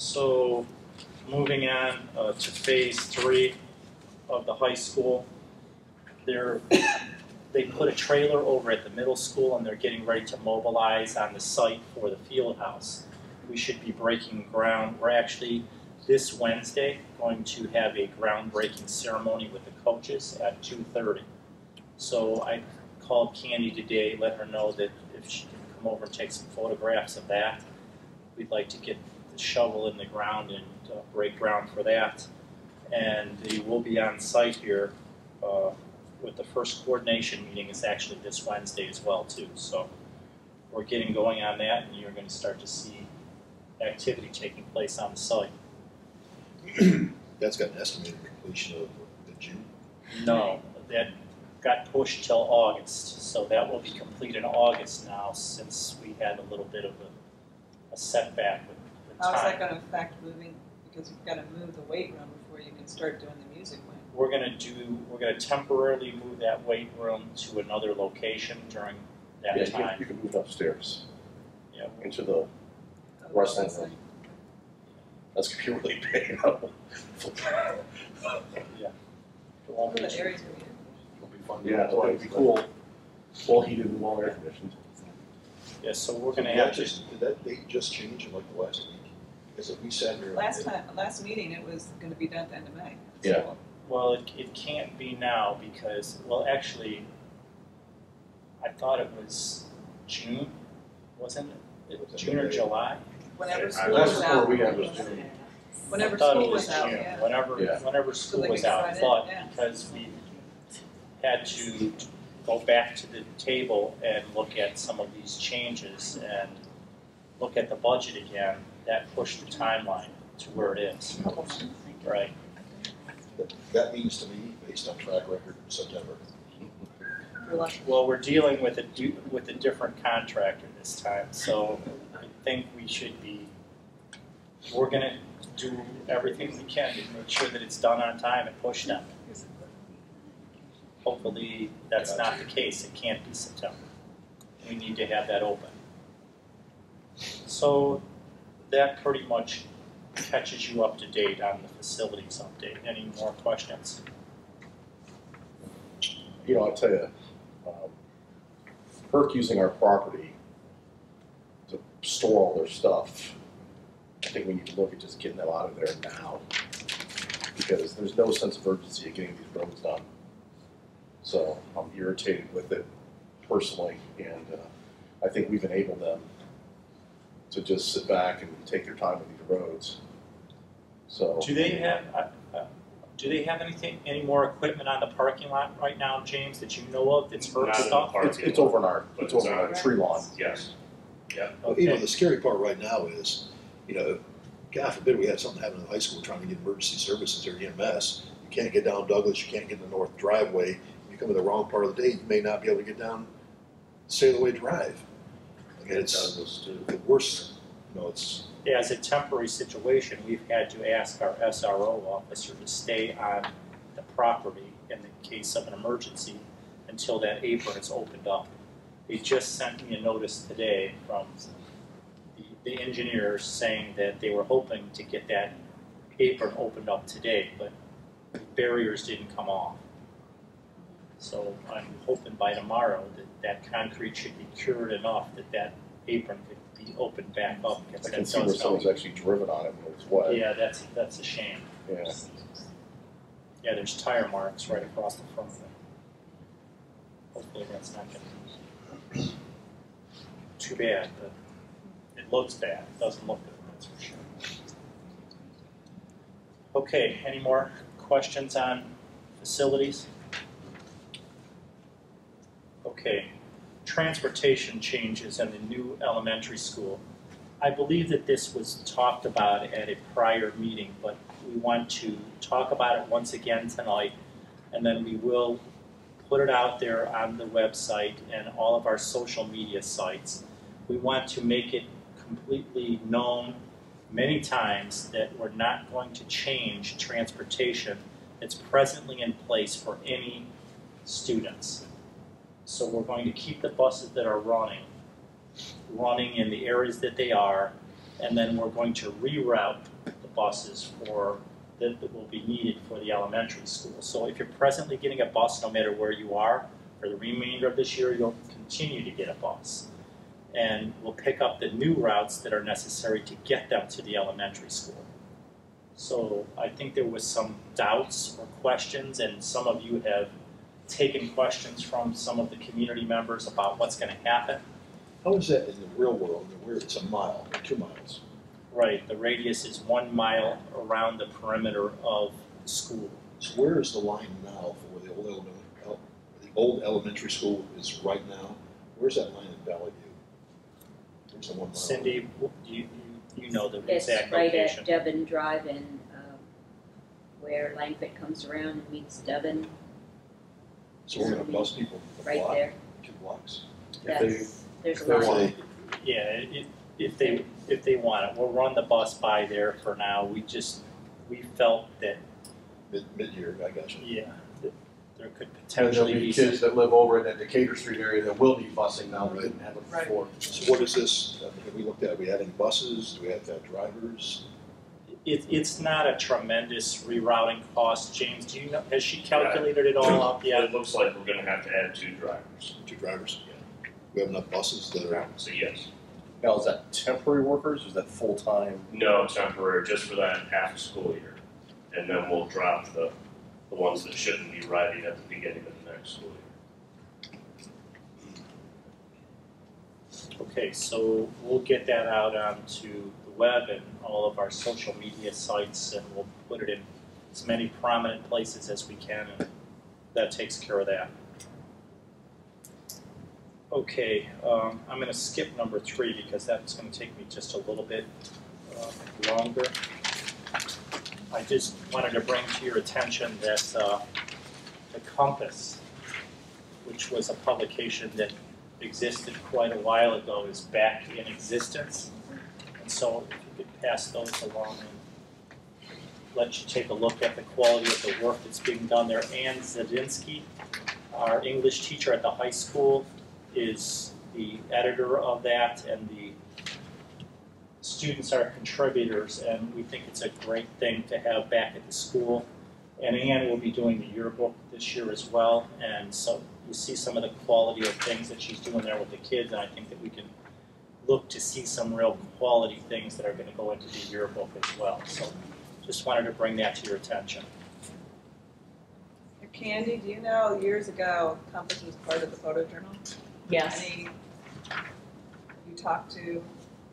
So, moving on uh, to phase three of the high school. They're, they put a trailer over at the middle school and they're getting ready to mobilize on the site for the field house. We should be breaking ground, we're actually, this Wednesday, going to have a groundbreaking ceremony with the coaches at two thirty. So I called Candy today, let her know that if she can come over and take some photographs of that. We'd like to get shovel in the ground and uh, break ground for that. And they will be on site here uh, with the first coordination meeting is actually this Wednesday as well too. So we're getting going on that and you're going to start to see activity taking place on the site. *clears throat* That's got an estimated completion of the June. No, that got pushed till August, so that will be complete in August now since we had a little bit of a, a setback with, with How's time. that gonna affect moving, because you've gotta move the weight room before you can start doing the music wing. We're gonna do, we're gonna temporarily move that weight room to another location during Yeah, that you can, time. you can move upstairs Yeah. into the wrestling room. That's gonna be really big. *laughs* Yeah. It won't be the too- areas where you- It'll be fun. Yeah, it'll be cool, well heated and well air conditioned. Yeah, so we're Did gonna have to, did that date just change in like the last week? Because if we sat here. Last time, last meeting, it was gonna be done at the end of May. Yeah. well, it, it can't be now because, well, actually, I thought it was June, wasn't it? It Was June or May? July? Whenever I- school Last was report out. we had was June. Whenever I thought school it was out, June, yeah. Whenever, Yeah. whenever So school they was could out, run it, but yeah. because we had to go back to the table and look at some of these changes and look at the budget again, that pushed the timeline to where it is. Right, That- That means to me, based on track record September, well, we're dealing with a du- with a different contractor this time, so I think we should be, we're gonna do everything we can to make sure that it's done on time and push them. Hopefully, that's not the case, it can't be September. We need to have that open. So, that pretty much catches you up to date on the facilities update. Any more questions? You know, I'll tell you, um, Herc using our property to store all their stuff, I think we need to look at just getting them out of there now. Because there's no sense of urgency of getting these roads done. So I'm irritated with it personally, and uh, I think we've enabled them to just sit back and take their time with these roads. So. Do they have, uh, uh, do they have anything, any more equipment on the parking lot right now, James, that you know of that's hurt Not in the stuff? parking It's, it's over in our, But it's it's over in our tree lawn. Yes. Well, you know, Okay, the scary part right now is, you know, God forbid we had something happen in the high school trying to get emergency services or EMS. You can't get down Douglas, you can't get in the north driveway. You come in the wrong part of the day, you may not be able to get down Sailor Way Drive. It's the worst, you know, it's, as a temporary situation, we've had to ask our SRO officer to stay on the property in the case of an emergency until that apron is opened up. They just sent me a notice today from the, the engineers saying that they were hoping to get that apron opened up today, but barriers didn't come off. So I'm hoping by tomorrow that that concrete should be cured enough that that apron could be opened back up. I can see where someone's actually driven on it when it's wet. Yeah, that's, that's a shame. Yeah. Yeah, there's tire marks right across the front of it. Hopefully that's not gonna be too bad, but it looks bad, it doesn't look good, that's for sure. Okay, any more questions on facilities? Okay, transportation changes in the new elementary school. I believe that this was talked about at a prior meeting, but we want to talk about it once again tonight, and then we will put it out there on the website and all of our social media sites. We want to make it completely known many times that we're not going to change transportation that's presently in place for any students. So we're going to keep the buses that are running, running in the areas that they are, And then we're going to reroute the buses for, that, that will be needed for the elementary school. So if you're presently getting a bus, no matter where you are, for the remainder of this year, you'll continue to get a bus. And we'll pick up the new routes that are necessary to get them to the elementary school. So I think there was some doubts or questions, and some of you have taken questions from some of the community members about what's gonna happen. How is that in the real world, where it's a mile or two miles? Right, the radius is one mile around the perimeter of the school. So where is the line now for where the old elementary, the old elementary school is right now? Where's that line in Valley View? Where's the one mile? Cindy, you, you, you know the It's exact right location. at Devon Drive and, um, where Langford comes around and meets Devon, So we're gonna bus people a right block, there. two blocks? If they- That's, there's if a they line. want- Yeah, it, if they, if they want it, we'll run the bus by there for now, we just, we felt that, Mid, mid-year, I got you. yeah, that there could And there'll potentially be be some kids that live over in that Decatur Street area that will need busing now, that didn't have it Right. before. So what is this, uh, have we looked at, are we adding buses, do we have to have drivers? It, it's not a tremendous rerouting cost, James, do you know, has she calculated it all up yet? It looks like we're gonna have to add two drivers, Two drivers? We have enough buses that are, so yes. Now, is that temporary workers, or is that full-time? No, temporary, just for that half school year. And then we'll drop the, the ones that shouldn't be riding at the beginning of the next school year. Okay, so we'll get that out um, onto the web and all of our social media sites, and we'll put it in as many prominent places as we can, and that takes care of that. Okay, um, I'm gonna skip number three because that's gonna take me just a little bit, uh, longer. I just wanted to bring to your attention that, uh, the Compass, which was a publication that existed quite a while ago is back in existence. So if you could pass those along and let you take a look at the quality of the work that's being done there. Ann Zadinsky, our English teacher at the high school, is the editor of that and the students are contributors and we think it's a great thing to have back at the school. And Ann will be doing the yearbook this year as well, and so you see some of the quality of things that she's doing there with the kids, and I think that we can look to see some real quality things that are gonna go into the yearbook as well, so just wanted to bring that to your attention. Candy, do you know, years ago, Compass was part of the photojournal? Yes. Any, you talked to,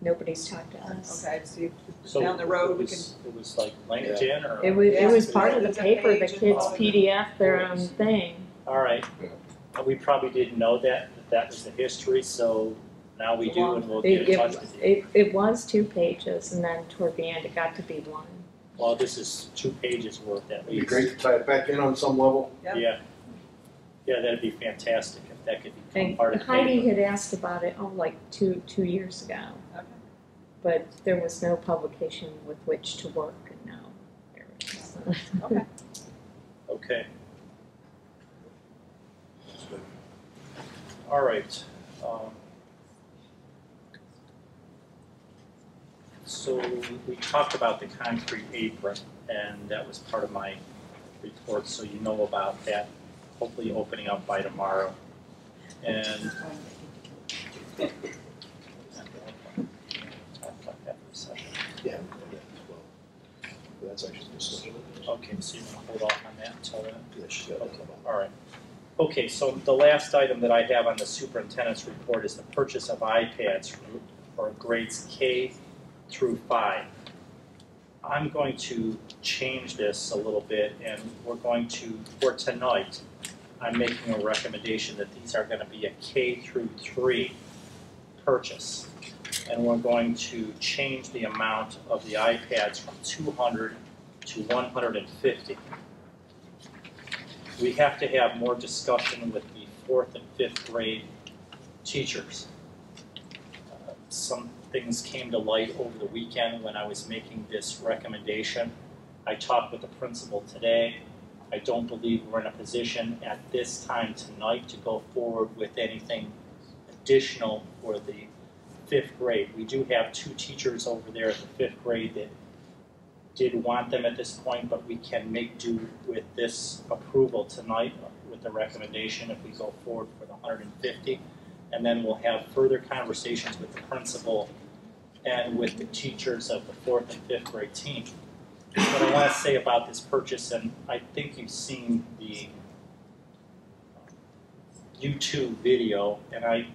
Nobody's talked to us. okay, so you, So down the road, it we can. it was like LinkedIn or? It was, it was Yeah. part of the There's paper, the kids PDF their own thing. All right, we probably didn't know that, that that was the history, so now we do and we'll get It, in it, touch with you. it, it was two pages and then toward the end it got to be one. Well, this is two pages worth at It'd be great to tie it back in on some level. Yeah. Yeah. Yeah, that'd be fantastic if that could become And part of the Heidi paper. had asked about it, oh, like two, two years ago. Okay. But there was no publication with which to work and now there is. *laughs* Okay. Okay. All right. um, So we talked about the concrete apron, and that was part of my report, so you know about that, hopefully opening up by tomorrow. And. Talk about that for a second. Yeah, well. That's actually just. Okay, so you want to hold off on that until then? Yeah, it. All right. Okay, so the last item that I have on the superintendent's report is the purchase of iPads for grades K through five. I'm going to change this a little bit and we're going to, for tonight, I'm making a recommendation that these are gonna be a K through three purchase. And we're going to change the amount of the iPads from two hundred to one hundred and fifty we have to have more discussion with the fourth and fifth grade teachers. Uh, Some things came to light over the weekend when I was making this recommendation. I talked with the principal today. I don't believe we're in a position at this time tonight to go forward with anything additional for the fifth grade. We do have two teachers over there at the fifth grade that did want them at this point, but we can make do with this approval tonight with the recommendation if we go forward for the hundred and fifty. And then we'll have further conversations with the principal and with the teachers of the fourth and fifth grade team. What I want to say about this purchase, and I think you've seen the YouTube video, and I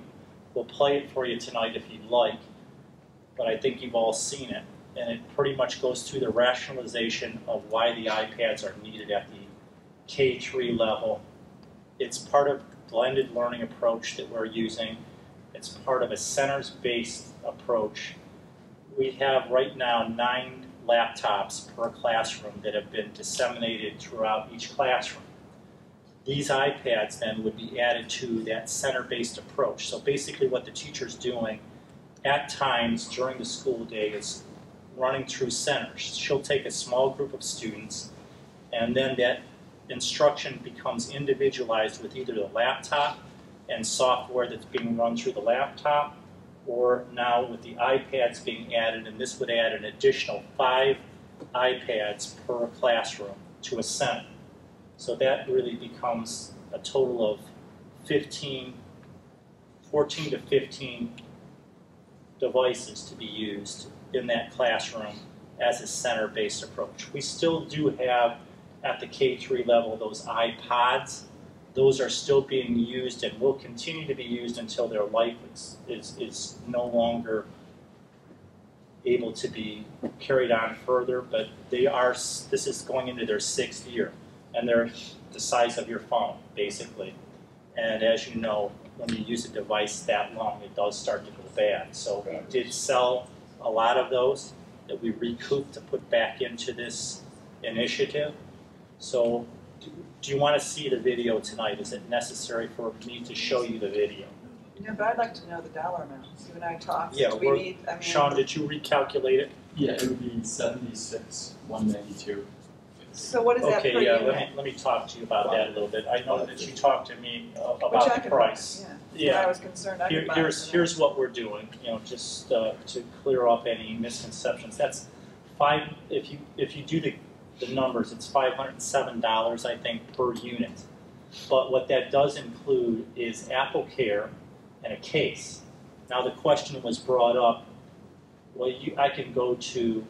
will play it for you tonight if you'd like, but I think you've all seen it. And it pretty much goes through the rationalization of why the iPads are needed at the K3 level. It's part of blended learning approach that we're using. It's part of a centers-based approach. We have right now nine laptops per classroom that have been disseminated throughout each classroom. These iPads then would be added to that center-based approach. So basically what the teacher's doing at times during the school day is running through centers. She'll take a small group of students and then that instruction becomes individualized with either the laptop and software that's being run through the laptop or now with the iPads being added, and this would add an additional five iPads per classroom to a center. So that really becomes a total of 15, 14 to 15 devices to be used in that classroom as a center-based approach. We still do have at the K3 level those iPods. Those are still being used and will continue to be used until their life is, is, is no longer able to be carried on further, but they are, this is going into their sixth year, and they're the size of your phone, basically. And as you know, when you use a device that long, it does start to go bad. So we did sell a lot of those that we recouped to put back into this initiative. So do, do you want to see the video tonight? Is it necessary for me to show you the video? No, but I'd like to know the dollar amounts. You and I talked. Yeah, Do we we're- need, I mean. Sean, did you recalculate it? Yeah, it would be seventy-six, one ninety-two. So what is that per Okay, yeah, unit? let me, let me talk to you about that a little bit. I know that you talked to me uh, Which I about the can price. buy, Yeah. But I was concerned I Here, could buy here's, it. here's what we're doing, you know, just uh, to clear up any misconceptions. That's five, if you, if you do the, the numbers, it's five hundred and seven dollars, I think, per unit. But what that does include is Apple Care and a case. Now, the question was brought up, well, you, I can go to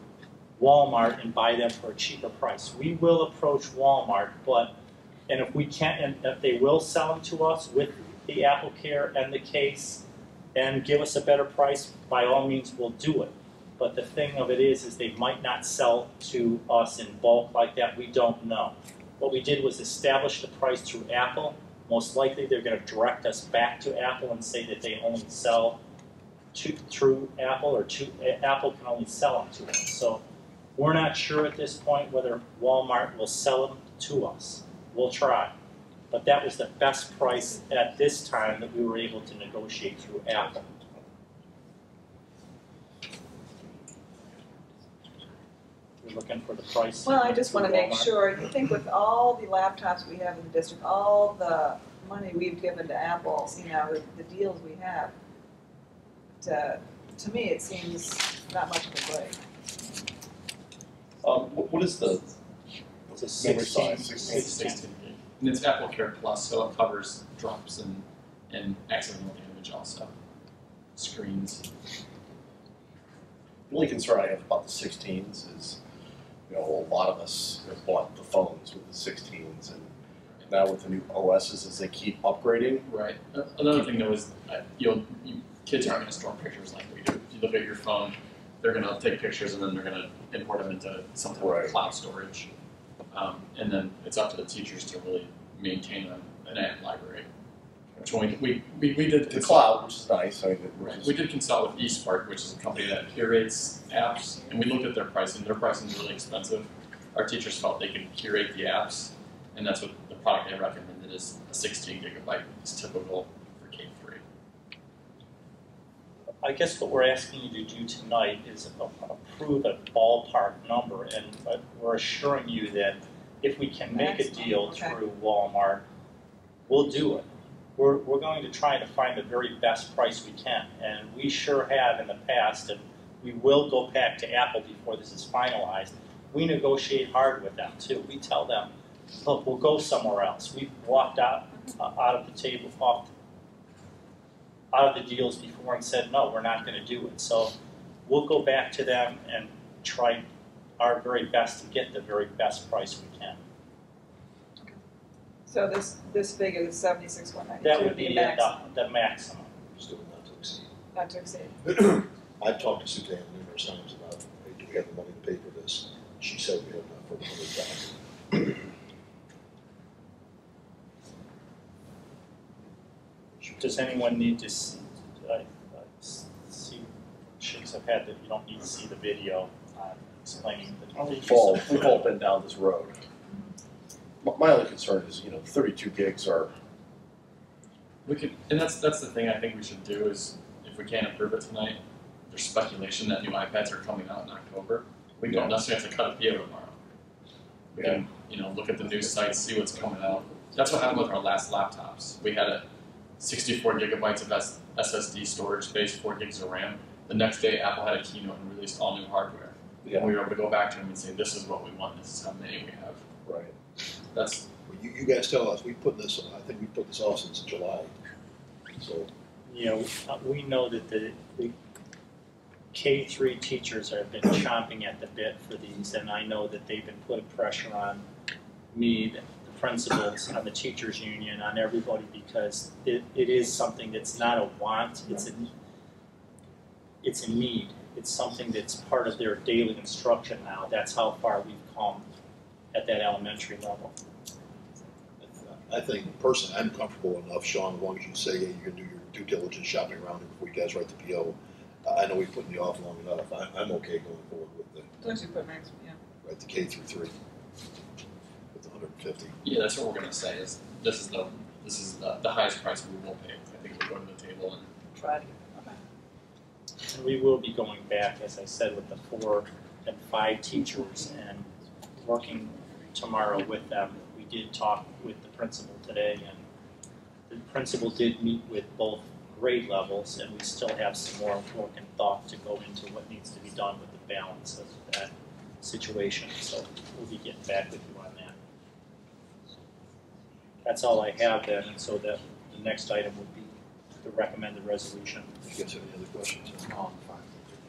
Walmart and buy them for a cheaper price. We will approach Walmart, but, and if we can't, and if they will sell them to us with the Apple Care and the case and give us a better price, by all means, we'll do it. But the thing of it is, is they might not sell to us in bulk like that. We don't know. What we did was establish the price through Apple. Most likely, they're going to direct us back to Apple and say that they only sell to, through Apple, or to, Apple can only sell them to us. So we're not sure at this point whether Walmart will sell them to us. We'll try. But that was the best price at this time that we were able to negotiate through Apple. You're looking for the price? Well, I just want to make Walmart? sure, you think with all the laptops we have in the district, all the money we've given to Apple, you know, the, the deals we have, to, to me, it seems not much of a break. Um, what, what is the It's a memory 16, size? 16. Sixteen. And it's Apple Care Plus, so it covers drops and, and accidental damage also. Screens. The only concern I have about the sixteens is, you know, a lot of us have bought the phones with the sixteens and now with the new OSs, as they keep upgrading. Right. Another thing though is, uh, you'll, you, kids aren't gonna store pictures like we do. If you look at your phone, they're gonna take pictures and then they're gonna import them into some type Right. of cloud storage. Um, and then it's up to the teachers to really maintain a, an app library. Which when we, we, we, we did. The cloud, which is nice, I mean, Right. We did consult with eSpark, which is a company that curates apps, and we looked at their pricing. Their pricing is really expensive. Our teachers felt they could curate the apps, and that's what the product they recommended is a 16 gigabyte is typical for K three. I guess what we're asking you to do tonight is a- approve a ballpark number, and we're assuring you that if we can make a deal Okay. through Walmart, we'll do it. We're, we're going to try to find the very best price we can. And we sure have in the past, and we will go back to Apple before this is finalized. We negotiate hard with them too. We tell them, look, we'll go somewhere else. We've walked out, uh, out of the table, off, out of the deals before and said, no, we're not gonna do it. So we'll go back to them and try our very best to get the very best price we can. So this, this figure, the seventy-six, one ninety-two That would would be be max, the, the maximum. Still not to exceed. not to exceed. *clears throat* I've talked to Suzanne numerous times about, hey, do we have the money to pay for this? She said we have enough for a hundred thousand. Does anyone need to see, I, I s- see, chicks have had that you don't need to see the video, uh, explaining the. the We've use all, of- we've all been down this road. My, my only concern is, you know, thirty-two gigs are, We could, and that's that's the thing I think we should do is if we can't approve it tonight, there's speculation that new iPads are coming out in October. We don't necessarily have to cut a PO tomorrow. We can, you know, look at the news sites, see what's coming out. That's what happened with our last laptops. We had a 64 gigabytes of S- SSD storage space, 4 gigs of RAM. The next day, Apple had a keynote and released all new hardware. Yeah. And we were able to go back to them and say, this is what we want, this is how many we have. Right. That's Well, You, you guys tell us, we put this, I think we put this off since July. So, You know, uh, we know that the, the K three teachers have been chomping at the bit for these, and I know that they've been putting pressure on me, the the principals, on the teachers union, on everybody, because it, it is something that's not a want, it's a, it's a need. It's something that's part of their daily instruction now, that's how far we've come at that elementary level. I think personally, I'm comfortable enough, Sean, as long as you say, hey, you can do your due diligence shopping around it before you guys write the PO. I know we've put me off long enough, I, I'm okay going forward with the, Don't you put max, yeah. right, the K through three. With the hundred and fifty. Yeah, that's what we're gonna say is this is the this is the, the highest price we will pay. I think we'll go to the table and Try to get, okay. And we will be going back, as I said, with the four and five teachers and working tomorrow with them. We did talk with the principal today and the principal did meet with both grade levels and we still have some more work and thought to go into what needs to be done with the balance of that situation. So we'll be getting back with you on that. That's all I have then, and so that the next item would be the recommended resolution. You guys have any other questions? Oh, fine.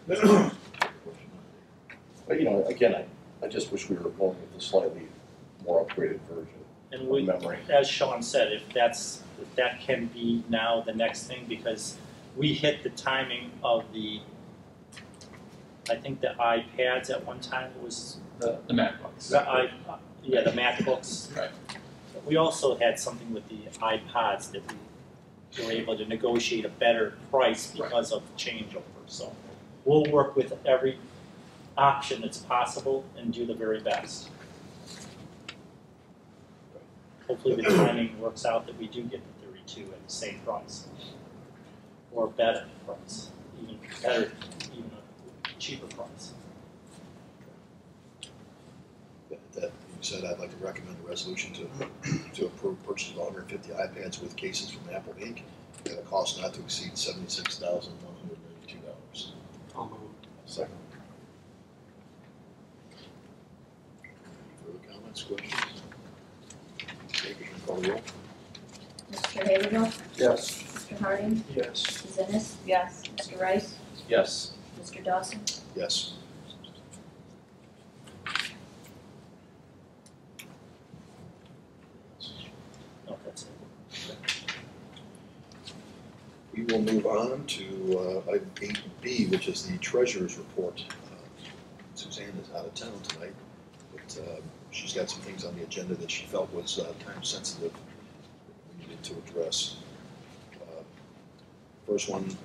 *coughs* but you know, again, I, I just wish we were going with a slightly more upgraded version And of we, memory. as Sean said, if that's, if that can be now the next thing, because we hit the timing of the, I think the iPads at one time was, the, the MacBooks. the i, yeah, the MacBooks. Right. We also had something with the iPods that we were able to negotiate a better price because of changeover, so we'll work with every option that's possible and do the very best. Hopefully the timing works out that we do get the thirty-two at the same price. Or better price, even better, even a cheaper price. That that being said, I'd like to recommend a resolution to, to approve purchase of hundred and fifty iPads with cases from Apple Inc. at a cost not to exceed seventy-six thousand one hundred ninety-two dollars. I'll move. Second. Further comments, questions? Okay, can you call the roll? Mr. Habermill, Yes. Mr. Harding, Yes. Ms. Ennis, Yes. Mr. Rice, Yes. Mr. Dawson. Yes. No, that's it. We will move on to uh, item eight B, which is the treasurer's report. Uh, Suzanne is out of town tonight, but uh, she's got some things on the agenda that she felt was uh, time sensitive we needed to address. Uh, First one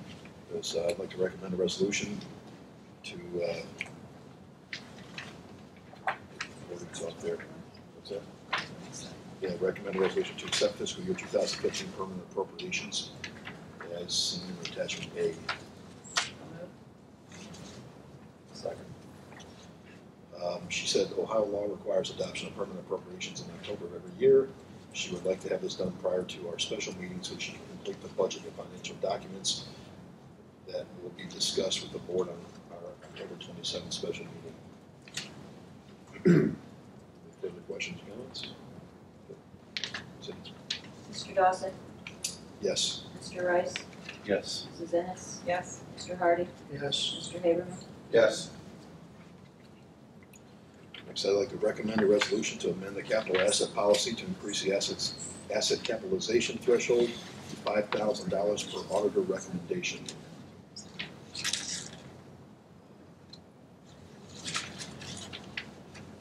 is uh, I'd like to recommend a resolution to, uh, up there, what's that? Yeah, recommend a resolution to accept fiscal year two thousand fifteen permanent appropriations as in attachment A. Second. Um, she said Ohio law requires adoption of permanent appropriations in October of every year. She would like to have this done prior to our special meeting so she can complete the budget and financial documents that will be discussed with the board on our October twenty-seventh special meeting. Any Further questions, comments? Mr. Dawson? Yes. Mr. Rice? Yes. Mrs. Ennis? Yes. Mr. Hardy? Yes. Mr. Haberman? Yes. Next, I'd like to recommend a resolution to amend the capital asset policy to increase the assets, asset capitalization threshold to five thousand dollars per auditor recommendation.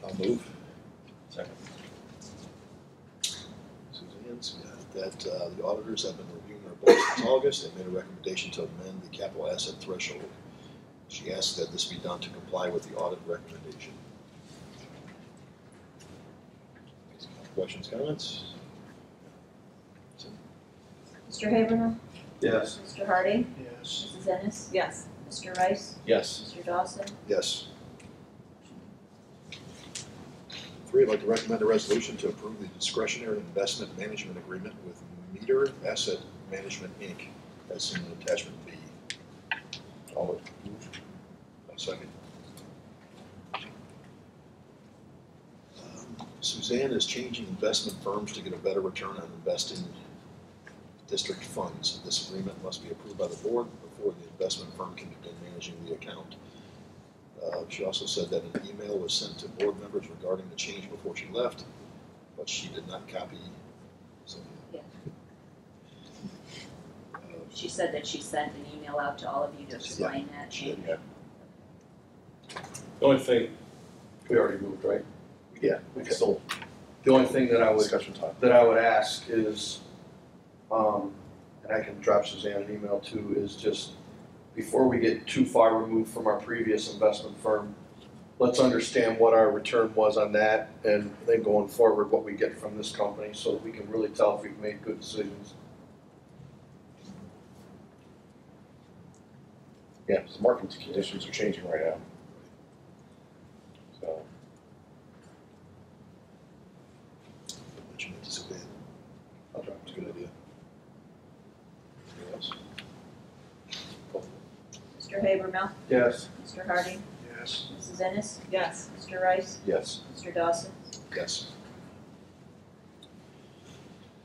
I'll move. Second. Suzanne's got that, uh, the auditors have been reviewing our books since August, they made a recommendation to amend the capital asset threshold. She asked that this be done to comply with the audit recommendation. Questions, comments? Mr. Haberman? Yes. Mr. Hardy? Yes. Mrs. Ennis? Yes. Mr. Rice? Yes. Mr. Dawson? Yes. Three, I'd like to recommend a resolution to approve the discretionary investment management agreement with Meeder Asset Management, Inc. as in attachment B. I'll move. A second. Um, Suzanne is changing investment firms to get a better return on investing district funds. This agreement must be approved by the board before the investment firm can begin managing the account. Uh, She also said that an email was sent to board members regarding the change before she left, but she did not copy some. Yeah. Uh, She said that she sent an email out to all of you to explain that she did, change. The only thing, we already moved, right? Yeah. We can still, the only thing that I would, Discussion time. that I would ask is, um, and I can drop Suzanne an email too, is just, before we get too far removed from our previous investment firm, let's understand what our return was on that, and then going forward, what we get from this company, so that we can really tell if we've made good decisions. Yeah, the market conditions are changing right now. So, Mention it to Suzanne. I'll drop It's a good idea. Anything else? Mr. Habermill? Yes. Mr. Hardy? Yes. Mrs. Ennis? Yes. Mr. Rice? Yes. Mr. Dawson? Yes.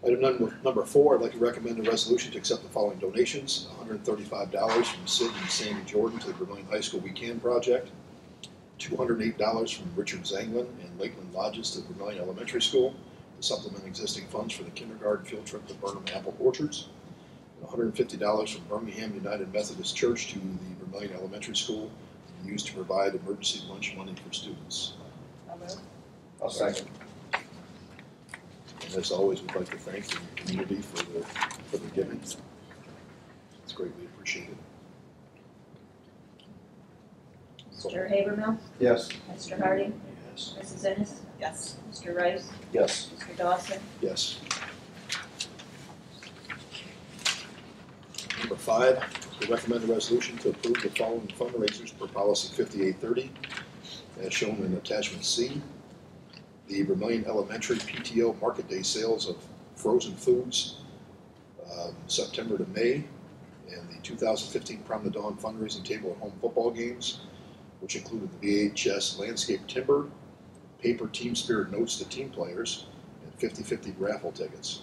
Item number, number four, I'd like to recommend a resolution to accept the following donations. hundred and thirty-five dollars from Sid and Sandy Jordan to the Vermilion High School Weekend project. Two hundred and eight dollars from Richard Zanglin and Lakeland Lodges to the Vermilion Elementary School to supplement existing funds for the kindergarten field trip to Burnham Apple Orchards. Hundred and fifty dollars from Birmingham United Methodist Church to the Vermilion Elementary School to be used to provide emergency lunch money for students. I'll move. I'll second. And as always, we'd like to thank the community for the, for the giving. It's greatly appreciated. Mr. Habermill? Yes. Mr. Hardy? Yes. Mrs. Ennis? Yes. Mr. Rice? Yes. Mr. Dawson? Yes. Number five, we recommend a resolution to approve the following fundraisers per policy fifty-eight thirty, as shown in attachment C. The Vermilion Elementary PTO Market Day sales of frozen foods, um, September to May, and the two thousand fifteen Prom to Dawn fundraising table at home football games, which included the VHS landscape timber, paper team spirit notes to team players, and 50-50 raffle tickets.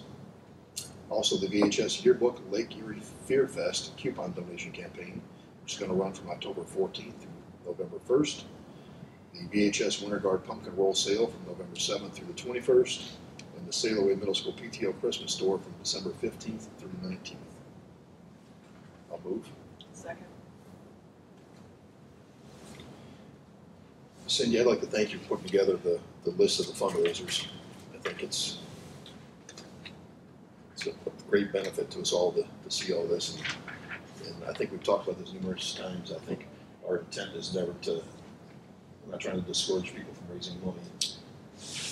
Also, the VHS yearbook Lake Erie Fear Fest coupon donation campaign, which is going to run from October 14th through November 1st. The VHS Winter Guard Pumpkin Roll Sale from November 7th through the 21st, and the Sailorway Middle School PTO Christmas Store from December 15th through 19th. I'll move. Second. Cindy, I'd like to thank you for putting together the, the list of the fundraisers. I think it's, it's a great benefit to us all to, to see all this. And, and I think we've talked about this numerous times. I think our intent is never to, we're not trying to discourage people from raising money,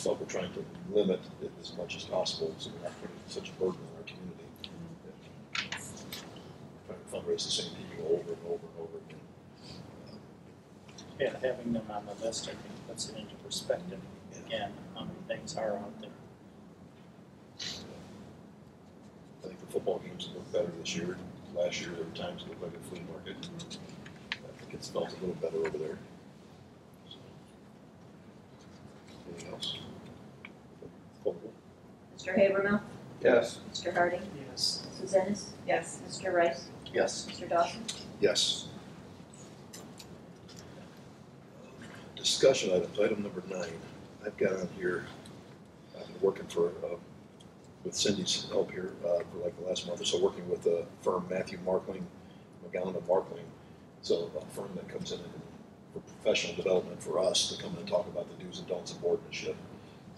but we're trying to limit it as much as possible so we're not putting such a burden on our community. Trying to fundraise the same people over and over and over again. Yeah, having them on the list, I think, puts it into perspective, again, how many things are out there. Football games look better this year. Last year, there were times it looked like a flea market. I think it's felt a little better over there. Anything else? Call. Mr. Habermill, Yes. Mr. Harding, Yes. Mrs. Ennis, Yes. Mr. Rice, Yes. Mr. Dawson. Yes. Discussion items, item number nine. I've got on here, I've been working for, uh, with Cindy's help here, uh, for like the last month or so, working with the firm Matthew Markling, McGowan and Markling. So a firm that comes in for professional development for us to come and talk about the do's and don'ts of boardmanship.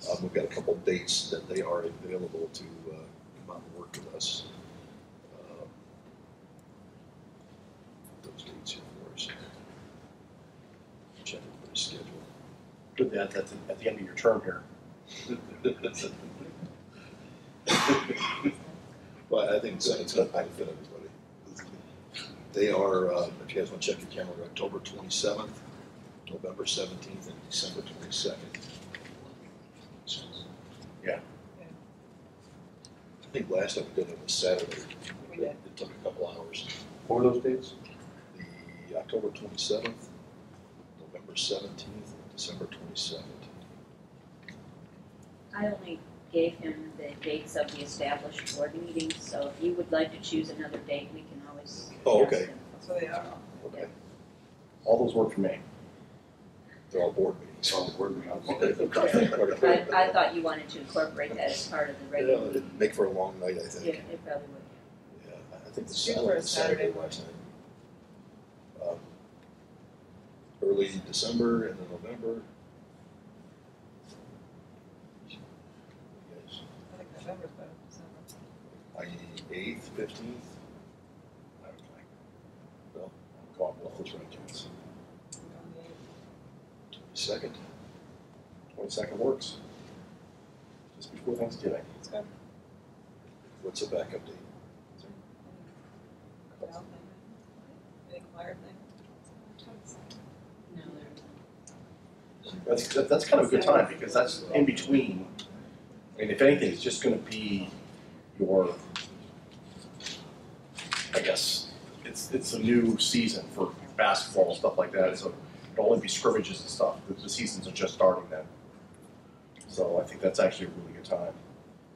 Uh, we've got a couple of dates that they are available to, uh, come out and work with us. Um, Those dates here for us. Check everybody's schedule. Put that at the, at the end of your term here. *laughs* Well, I think it's, it's gonna benefit everybody. They are, uh, if you guys wanna check your calendar, October twenty-seventh, November seventeenth, and December twenty-second. Yeah. I think last time we did it was Saturday. We did. It took a couple hours. What were those dates? The October twenty-seventh, November seventeenth, and December twenty-second. I only gave him the dates of the established board meetings, so if you would like to choose another date, we can always. Oh, okay. So they are. Okay. All those work for me. They're all board meetings. All the board meetings. I, *laughs* I thought you wanted to incorporate that as part of the Yeah, regular. it'd make for a long night, I think. Yeah, think. it probably would. Yeah, I think the Shoot Saturday, for a Saturday Saturday last night. Um, Early December and then November. Yes, I think November's better than December. I eighth, fifteenth, I would like, no, go on both those the eighth. twenty-second. Works. Just before Thanksgiving. It's good. What's the backup date? Corral thing. Any choir? No. That's, that- that's kind of a good time, because that's in between. I mean, if anything, it's just gonna be your, I guess, it's, it's a new season for basketball and stuff like that, so it'll only be scrimmages and stuff, the, the seasons are just starting then. So I think that's actually a really good time.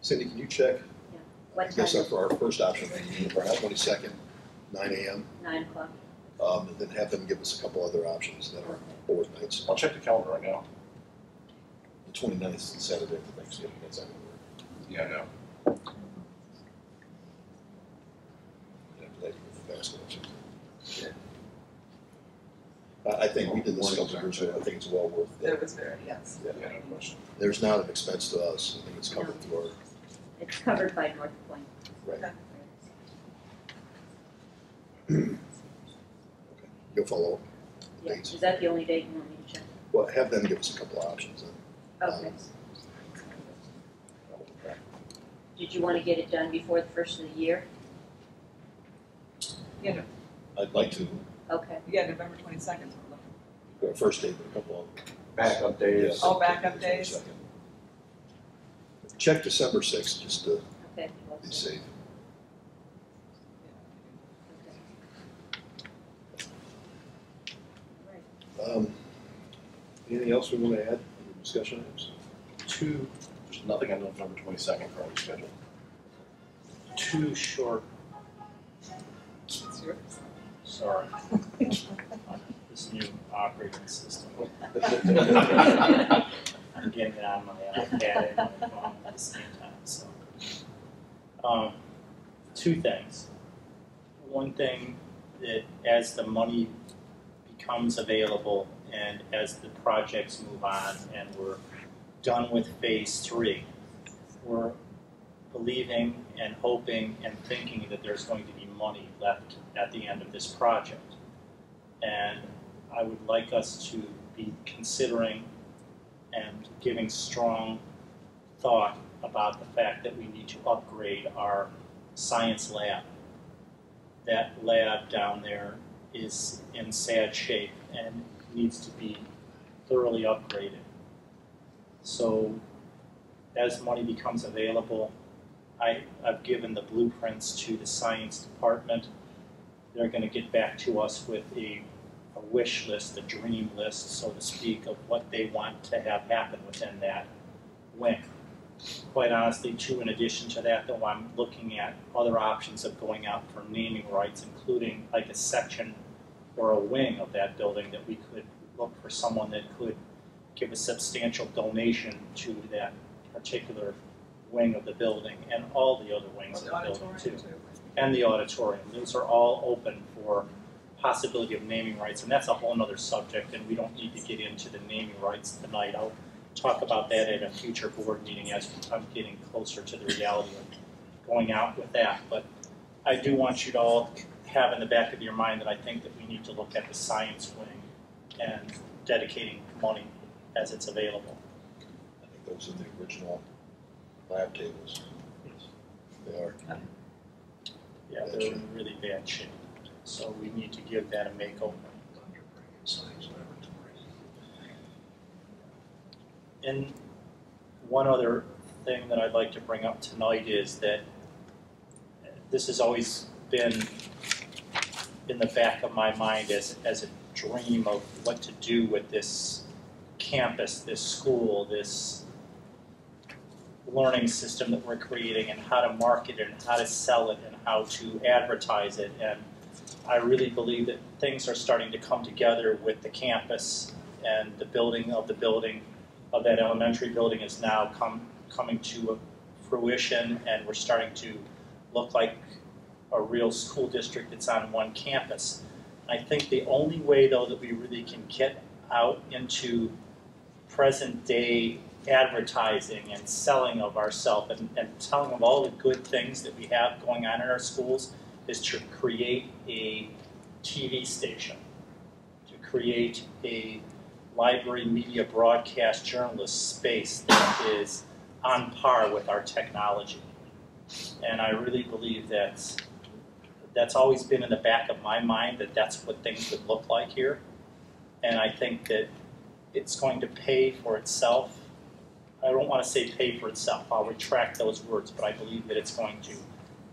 Cindy, can you check? Yeah. What I guess time? for our first option, maybe twenty-second, nine AM, Nine o'clock. um, and then have them give us a couple other options that are board nights. I'll check the calendar right now. The twenty-ninth is the Saturday after Thanksgiving, that's not gonna work. Yeah, I know. After that, you go to basketball. season. I, I think we did this a couple of years ago, I think it's well worth it. It was very, yes. Yeah. Yeah, no question. There's not an expense to us, I think it's covered through our, It's covered by North Point. right, Okay. you'll follow. Yeah, Dates. is that the only date you want me to check? Well, have them give us a couple of options, and Okay. Um, did you want to get it done before the first of the year? You know, I'd like to, Okay. yeah, November twenty-second. our first date, but a couple of. Backup days. Yes. Oh, backup days. 22nd. Check December sixth, just to Okay. be safe. Um, anything else we want to add, Any discussion items? Two, there's nothing on November twenty-second currently scheduled. Two short, It's yours. Sorry. *laughs* This new operating system. *laughs* I'm getting it on my iPad and my phone at the same time, so. Um, two things. One thing that as the money becomes available and as the projects move on and we're done with phase three, we're believing and hoping and thinking that there's going to be money left at the end of this project. And I would like us to be considering and giving strong thought about the fact that we need to upgrade our science lab. That lab down there is in sad shape and needs to be thoroughly upgraded. So as money becomes available, I, I've given the blueprints to the science department. They're gonna get back to us with a, a wish list, a dream list, so to speak, of what they want to have happen within that wing. Quite honestly, too, in addition to that, though, I'm looking at other options of going out for naming rights, including like a section or a wing of that building that we could look for someone that could give a substantial donation to that particular wing of the building and all the other wings of the building too. And the auditorium. Those are all open for possibility of naming rights, and that's a whole other subject, and we don't need to get into the naming rights tonight. I'll talk about that at a future board meeting as I'm getting closer to the reality of going out with that. But I do want you to all have in the back of your mind that I think that we need to look at the science wing and dedicating money as it's available. I think those are the original lab tables. They are. Yeah, they're in really bad shape. So we need to give that a makeover. And one other thing that I'd like to bring up tonight is that this has always been in the back of my mind as, as a dream of what to do with this campus, this school, this learning system that we're creating and how to market it and how to sell it and how to advertise it. And I really believe that things are starting to come together with the campus and the building of the building of that elementary building is now come, coming to fruition and we're starting to look like a real school district that's on one campus. I think the only way though that we really can get out into present day advertising and selling of ourselves and, and telling of all the good things that we have going on in our schools is to create a TV station, to create a library media broadcast journalist space that is on par with our technology. And I really believe that that's always been in the back of my mind that that's what things would look like here. And I think that it's going to pay for itself. I don't want to say pay for itself, I'll retract those words, but I believe that it's going to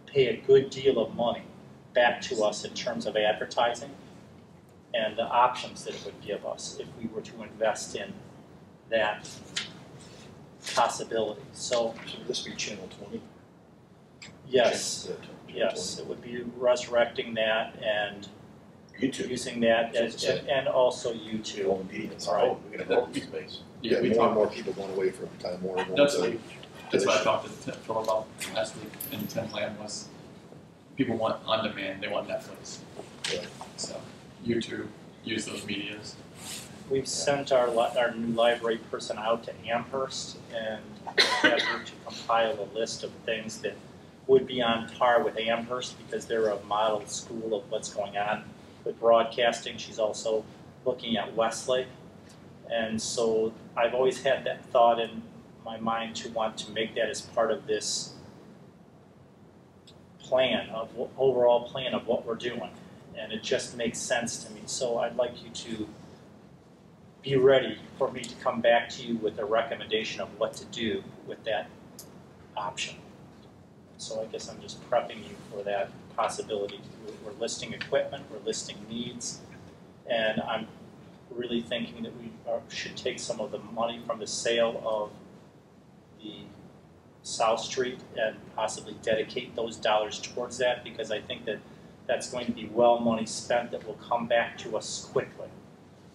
pay a good deal of money back to us in terms of advertising and the options that it would give us if we were to invest in that possibility. So, So would this be channel twenty? yes, Channel- yeah, channel yes, it would be resurrecting that and 20. YouTube. using that as, and, and also YouTube. All. Right. We're gonna have open space. Yeah, Yeah, we more and talked, more people going away from Time Warner. going that's to- what, that's what I talked to Phil about last week, in Tim Lamb was, people want on-demand, they want Netflix. Yeah. So, YouTube, use those medias. We've sent our, li- our new library person out to Amherst and had her to compile a list of things that would be on par with Amherst because they're a model school of what's going on with broadcasting. She's also looking at Westlake. And so I've always had that thought in my mind to want to make that as part of this plan of overall plan of what we're doing. And it just makes sense to me. So I'd like you to be ready for me to come back to you with a recommendation of what to do with that option. So I guess I'm just prepping you for that possibility. We're- listing equipment, we're listing needs, and I'm really thinking that we should take some of the money from the sale of the South Street and possibly dedicate those dollars towards that, because I think that that's going to be well money spent that will come back to us quickly.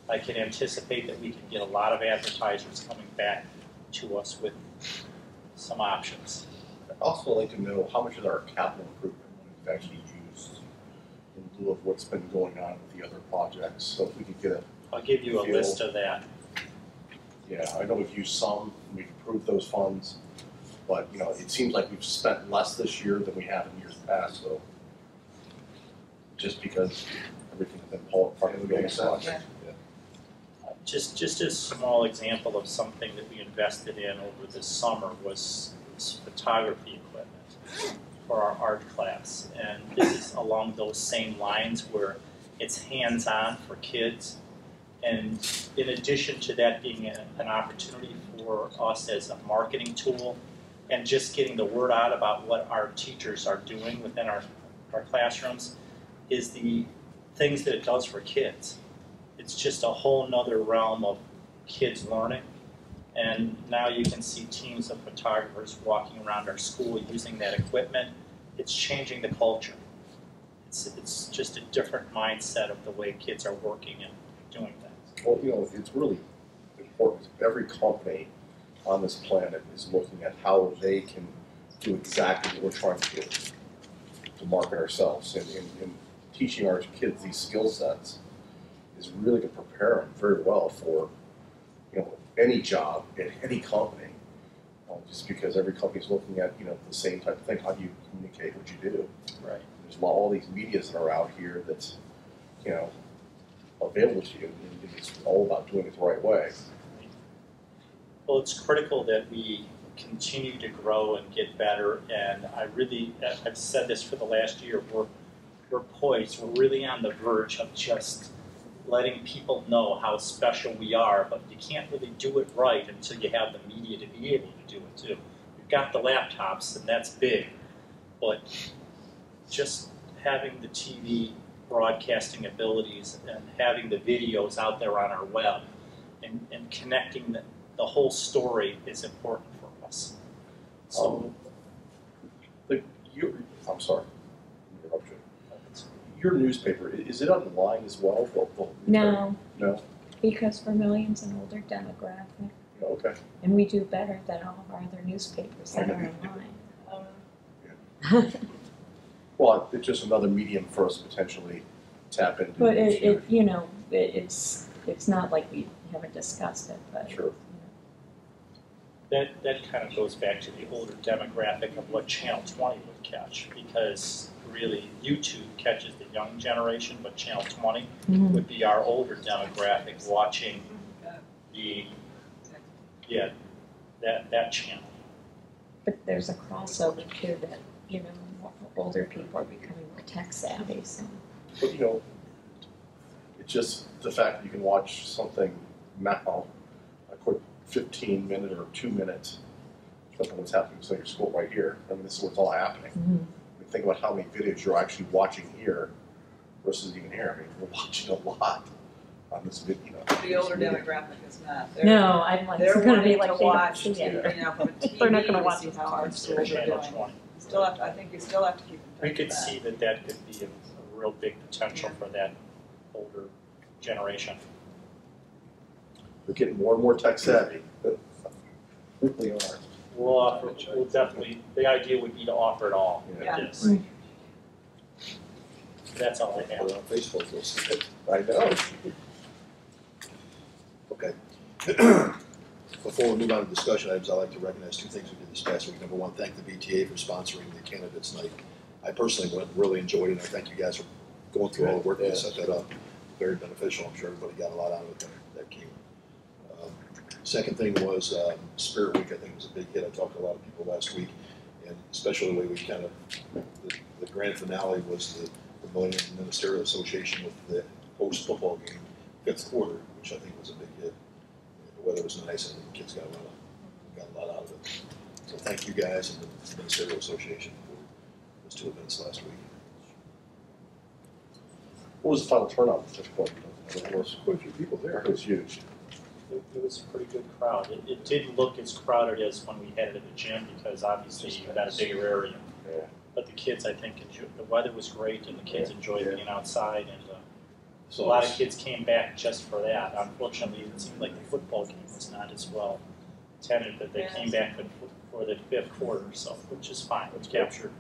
I can anticipate that we can get a lot of advertisers coming back to us with some options. I'd also like to know how much of our capital improvement money is actually used in lieu of what's been going on with the other projects, so if we could get a, I'll give you a Feel- list of that. yeah, I know we've used some, we've approved those funds, but, you know, it seems like we've spent less this year than we have in years past, so just because everything has been pulled part of the building project. Just, just a small example of something that we invested in over the summer was this photography equipment for our art class. And this is along those same lines where it's hands-on for kids. And in addition to that being a- an opportunity for us as a marketing tool, and just getting the word out about what our teachers are doing within our, our classrooms is the things that it does for kids. It's just a whole nother realm of kids learning. And now you can see teams of photographers walking around our school using that equipment. It's changing the culture. It's, it's just a different mindset of the way kids are working and doing things. Well, you know, it's really important. Every company on this planet is looking at how they can do exactly what we're trying to do to market ourselves and, and, and teaching our kids these skill sets is really to prepare them very well for you know any job in any company. Um, just because every company is looking at you know the same type of thing. How do you communicate what you do? Right. There's all these medias that are out here that's you know available to you. It's all about doing it the right way. Well, it's critical that we continue to grow and get better. And I really, uh, I've said this for the last year, we're, we're poised, we're really on the verge of just letting people know how special we are, but you can't really do it right until you have the media to be able to do it too. We've got the laptops, and that's big, but just having the TV broadcasting abilities and having the videos out there on our web and, and connecting the, the whole story is important for us. So, um, Like your, I'm sorry. Your newspaper is it online as well? The- the- No, No. because Vermilion's an older demographic, oh, Okay. and we do better than all of our other newspapers that are *laughs* online. Um, *laughs* Well, it's just another medium for us to potentially tap into. But it, it, you know, it, it's, it's not like we haven't discussed it, but. Sure. that, that kind of goes back to the older demographic of what Channel 20 would catch, because really YouTube catches the young generation, but Channel 20 Mhm. would be our older demographic watching the, yeah, that, that channel. But there's a crossover too that, you know, more older people are becoming more tech savvy, so. But you know, it's just the fact that you can watch something now, a quick fifteen minute or two minutes, something what's happening in your school right here. I mean, this is what's all happening. Mm-hmm. I mean, think about how many videos you're actually watching here versus even here. I mean, we're *laughs* watching a lot on this video. You know, The older video. demographic is not. They're- No, I'm like, They're gonna be like to they don't watch, see you it. know, from a *laughs* They're not gonna watch see it. how our schools are doing. 20. Still have, to- I think you still have to keep in We could with that. see that that could be a, a real big potential for that older generation. We're getting more and more tech savvy. We are. We'll offer, we'll definitely, the idea would be to offer it all. Yeah. Yes. That's all I have. Put it on Facebook, you'll see it. I know. Okay. *clears throat* Before we move on to discussion items, I'd like to recognize two things we did this past week. Number one, thank the BTA for sponsoring the candidates night. I personally went, really enjoyed it. And I thank you guys for going through all the work to set that up. Very beneficial. I'm sure everybody got a lot out of it that, came. Um, Second thing was um, Spirit Week, I think was a big hit. I talked to a lot of people last week, and especially the way we kind of, the, the grand finale was the Vermilion Ministerial Association with the post football game, fifth quarter, which I think was a big. The weather was nice and the kids got a lot of, got a lot out of it. So thank you guys and the Ministerial Association for those two events last week. What was the final turnout at this point? There was quite a few people there. It was huge. It, it was a pretty good crowd. It, it didn't look as crowded as when we had it at the gym because obviously you've got a bigger area. Yeah. But the kids, I think, enjoyed, the weather was great and the kids enjoyed being outside and, so a lot of kids came back just for that. Unfortunately, it seemed like the football game was not as well attended, but they came back for, for the fifth quarter, so, which is fine. Which captured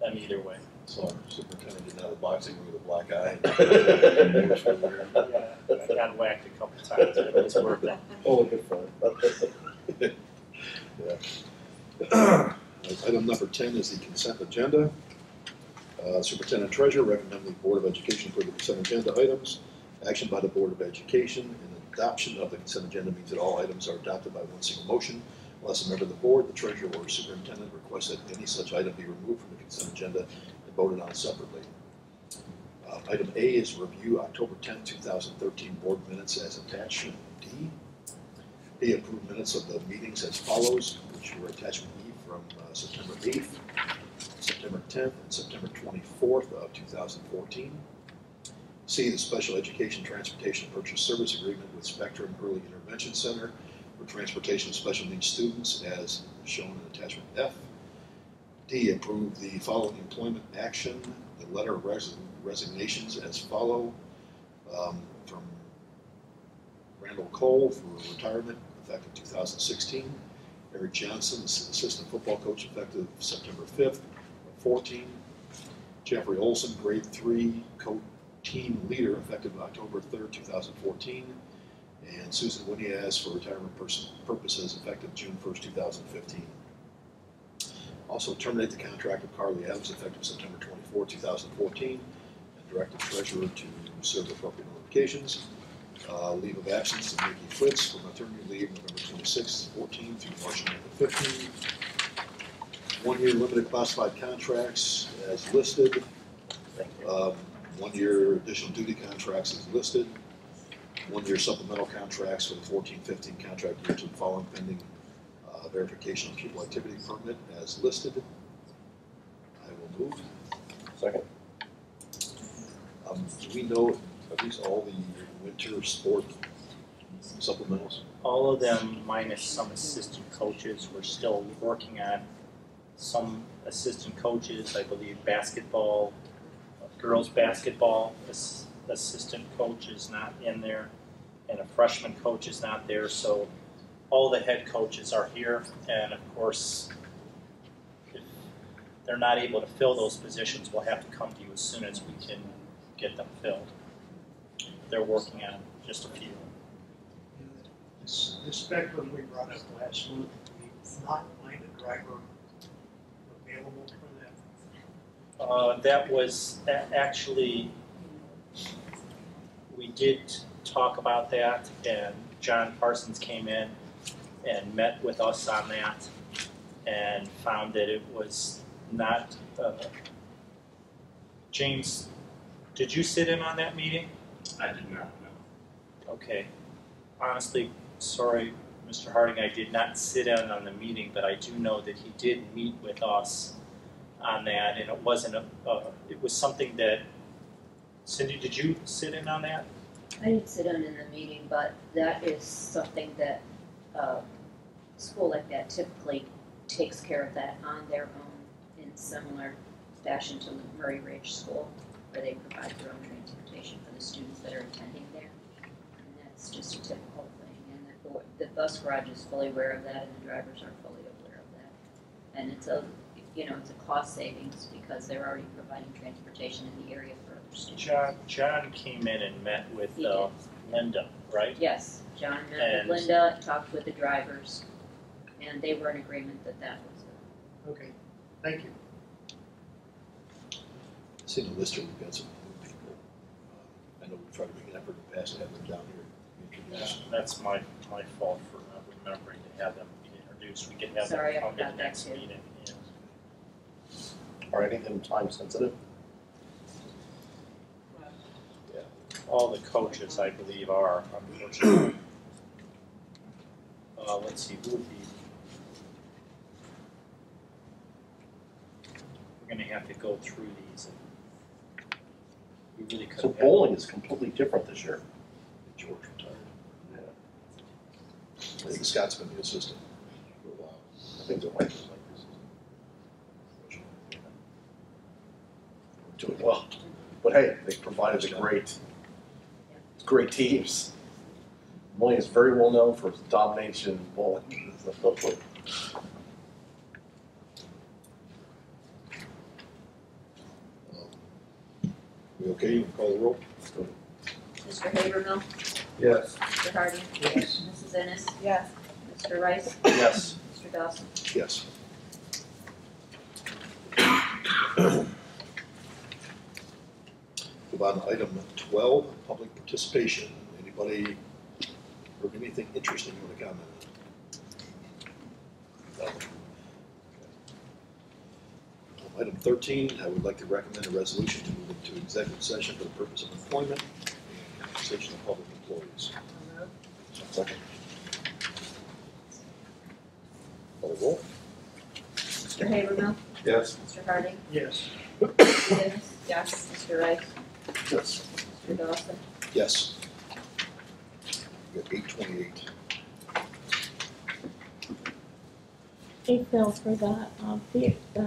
them either way. So our superintendent didn't have a boxing ring with a black eye. *laughs* Yeah, I got whacked a couple times, but it was worth it. Oh, good fun. *laughs* Yeah. *clears throat* Item number ten is the consent agenda. Uh, Superintendent Treasurer recommend the Board of Education for the consent agenda items. Action by the Board of Education and adoption of the consent agenda means that all items are adopted by one single motion. Unless a member of the board, the treasurer, or superintendent requests that any such item be removed from the consent agenda and voted on separately. Uh, Item A is review October 10, two thousand thirteen board minutes as attached. D. B, approved minutes of the meetings as follows, which were attachment E from uh, September eighth, September tenth, and September twenty-fourth of two thousand fourteen. C, the Special Education Transportation Purchase Service Agreement with Spectrum Early Intervention Center for transportation of special needs students as shown in attachment F. D, approve the following employment action, the letter of resi- resignations as follow, um, from Randall Cole for retirement effective two thousand sixteen. Eric Johnson, assistant football coach effective September fifth of fourteen. Jeffrey Olson, grade three, co-team leader effective October third, two thousand fourteen. And Susan Winiaz for retirement purposes effective June first, two thousand fifteen. Also terminate the contract with Carly Evans effective September twenty-four, two thousand fourteen. And direct the treasurer to serve appropriate notifications. Uh, leave of absence to Nikki Fritz for maternity leave November twenty-sixth, fourteen through March 9th of fifteen. One-year limited classified contracts as listed. Um, one-year additional duty contracts as listed. One-year supplemental contracts for the 14-15 contract year to the following pending uh, verification of pupil activity permit as listed. I will move. Second. Um, do we know, at least all the winter sport supplementals? All of them minus some assistant coaches, we're still working on some assistant coaches, I believe basketball, girls' basketball, ass- assistant coach is not in there, and a freshman coach is not there, so all the head coaches are here, and of course, if they're not able to fill those positions, we'll have to come to you as soon as we can get them filled. They're working on just a few. This spectrum we brought up last month, we not find a driver available for that. Uh, that was, that actually, we did talk about that, and John Parsons came in and met with us on that, and found that it was not, uh, James, did you sit in on that meeting? I did not know. Okay. Honestly, sorry, Mr. Harding, I did not sit in on the meeting, but I do know that he did meet with us on that, and it wasn't a, it was something that, Cindy, did you sit in on that? I didn't sit in in the meeting, but that is something that, uh, school like that typically takes care of that on their own in similar fashion to the Murray Ridge School, where they provide their own transportation for the students that are attending there. And that's just a typical the, the bus garage is fully aware of that, and the drivers are fully aware of that. And it's a, you know, it's a cost savings because they're already providing transportation in the area for other students. John, John came in and met with, He uh, Linda, right? Yes, John met And- with Linda, talked with the drivers, and they were in agreement that that was a Okay, thank you. See in the list here, we've got some new people. Uh, I know we tried to make an effort in the past to have them down here Yeah. That's my, my fault for not remembering to have them be introduced. We can have them Sorry, I come to the that next too. meeting. yeah. Are anything time sensitive? All the coaches, I believe, are unfortunately. Uh, let's see, who would be? We're gonna have to go through these. and We really could So have. bowling is completely different this year. I think Scott's been the assistant for a while. I think they're like, doing well. But hey, they provided a great, great teams. Moline is very well known for its domination in bowling. Um, we okay, you can call the roll? Mr. Habermill, Yes. Mr. Harding, Yes. Mrs. Ennis, Yes. Mr. Rice, Yes. Mr. Dawson. Yes. Move on to item twelve, public participation. Anybody heard anything interesting you want to comment on? No. Okay. Item thirteen, I would like to recommend a resolution to move into executive session for the purpose of employment and compensation of public employees. Second. Call the roll. Mr. Habermill, Yes. Mr. Harding, Yes. Ms. Ennis, Yes. Mr. Rice, Yes. Mr. Dawson. Yes. We got eight twenty-eight. Hey Phil, for the, um, the, the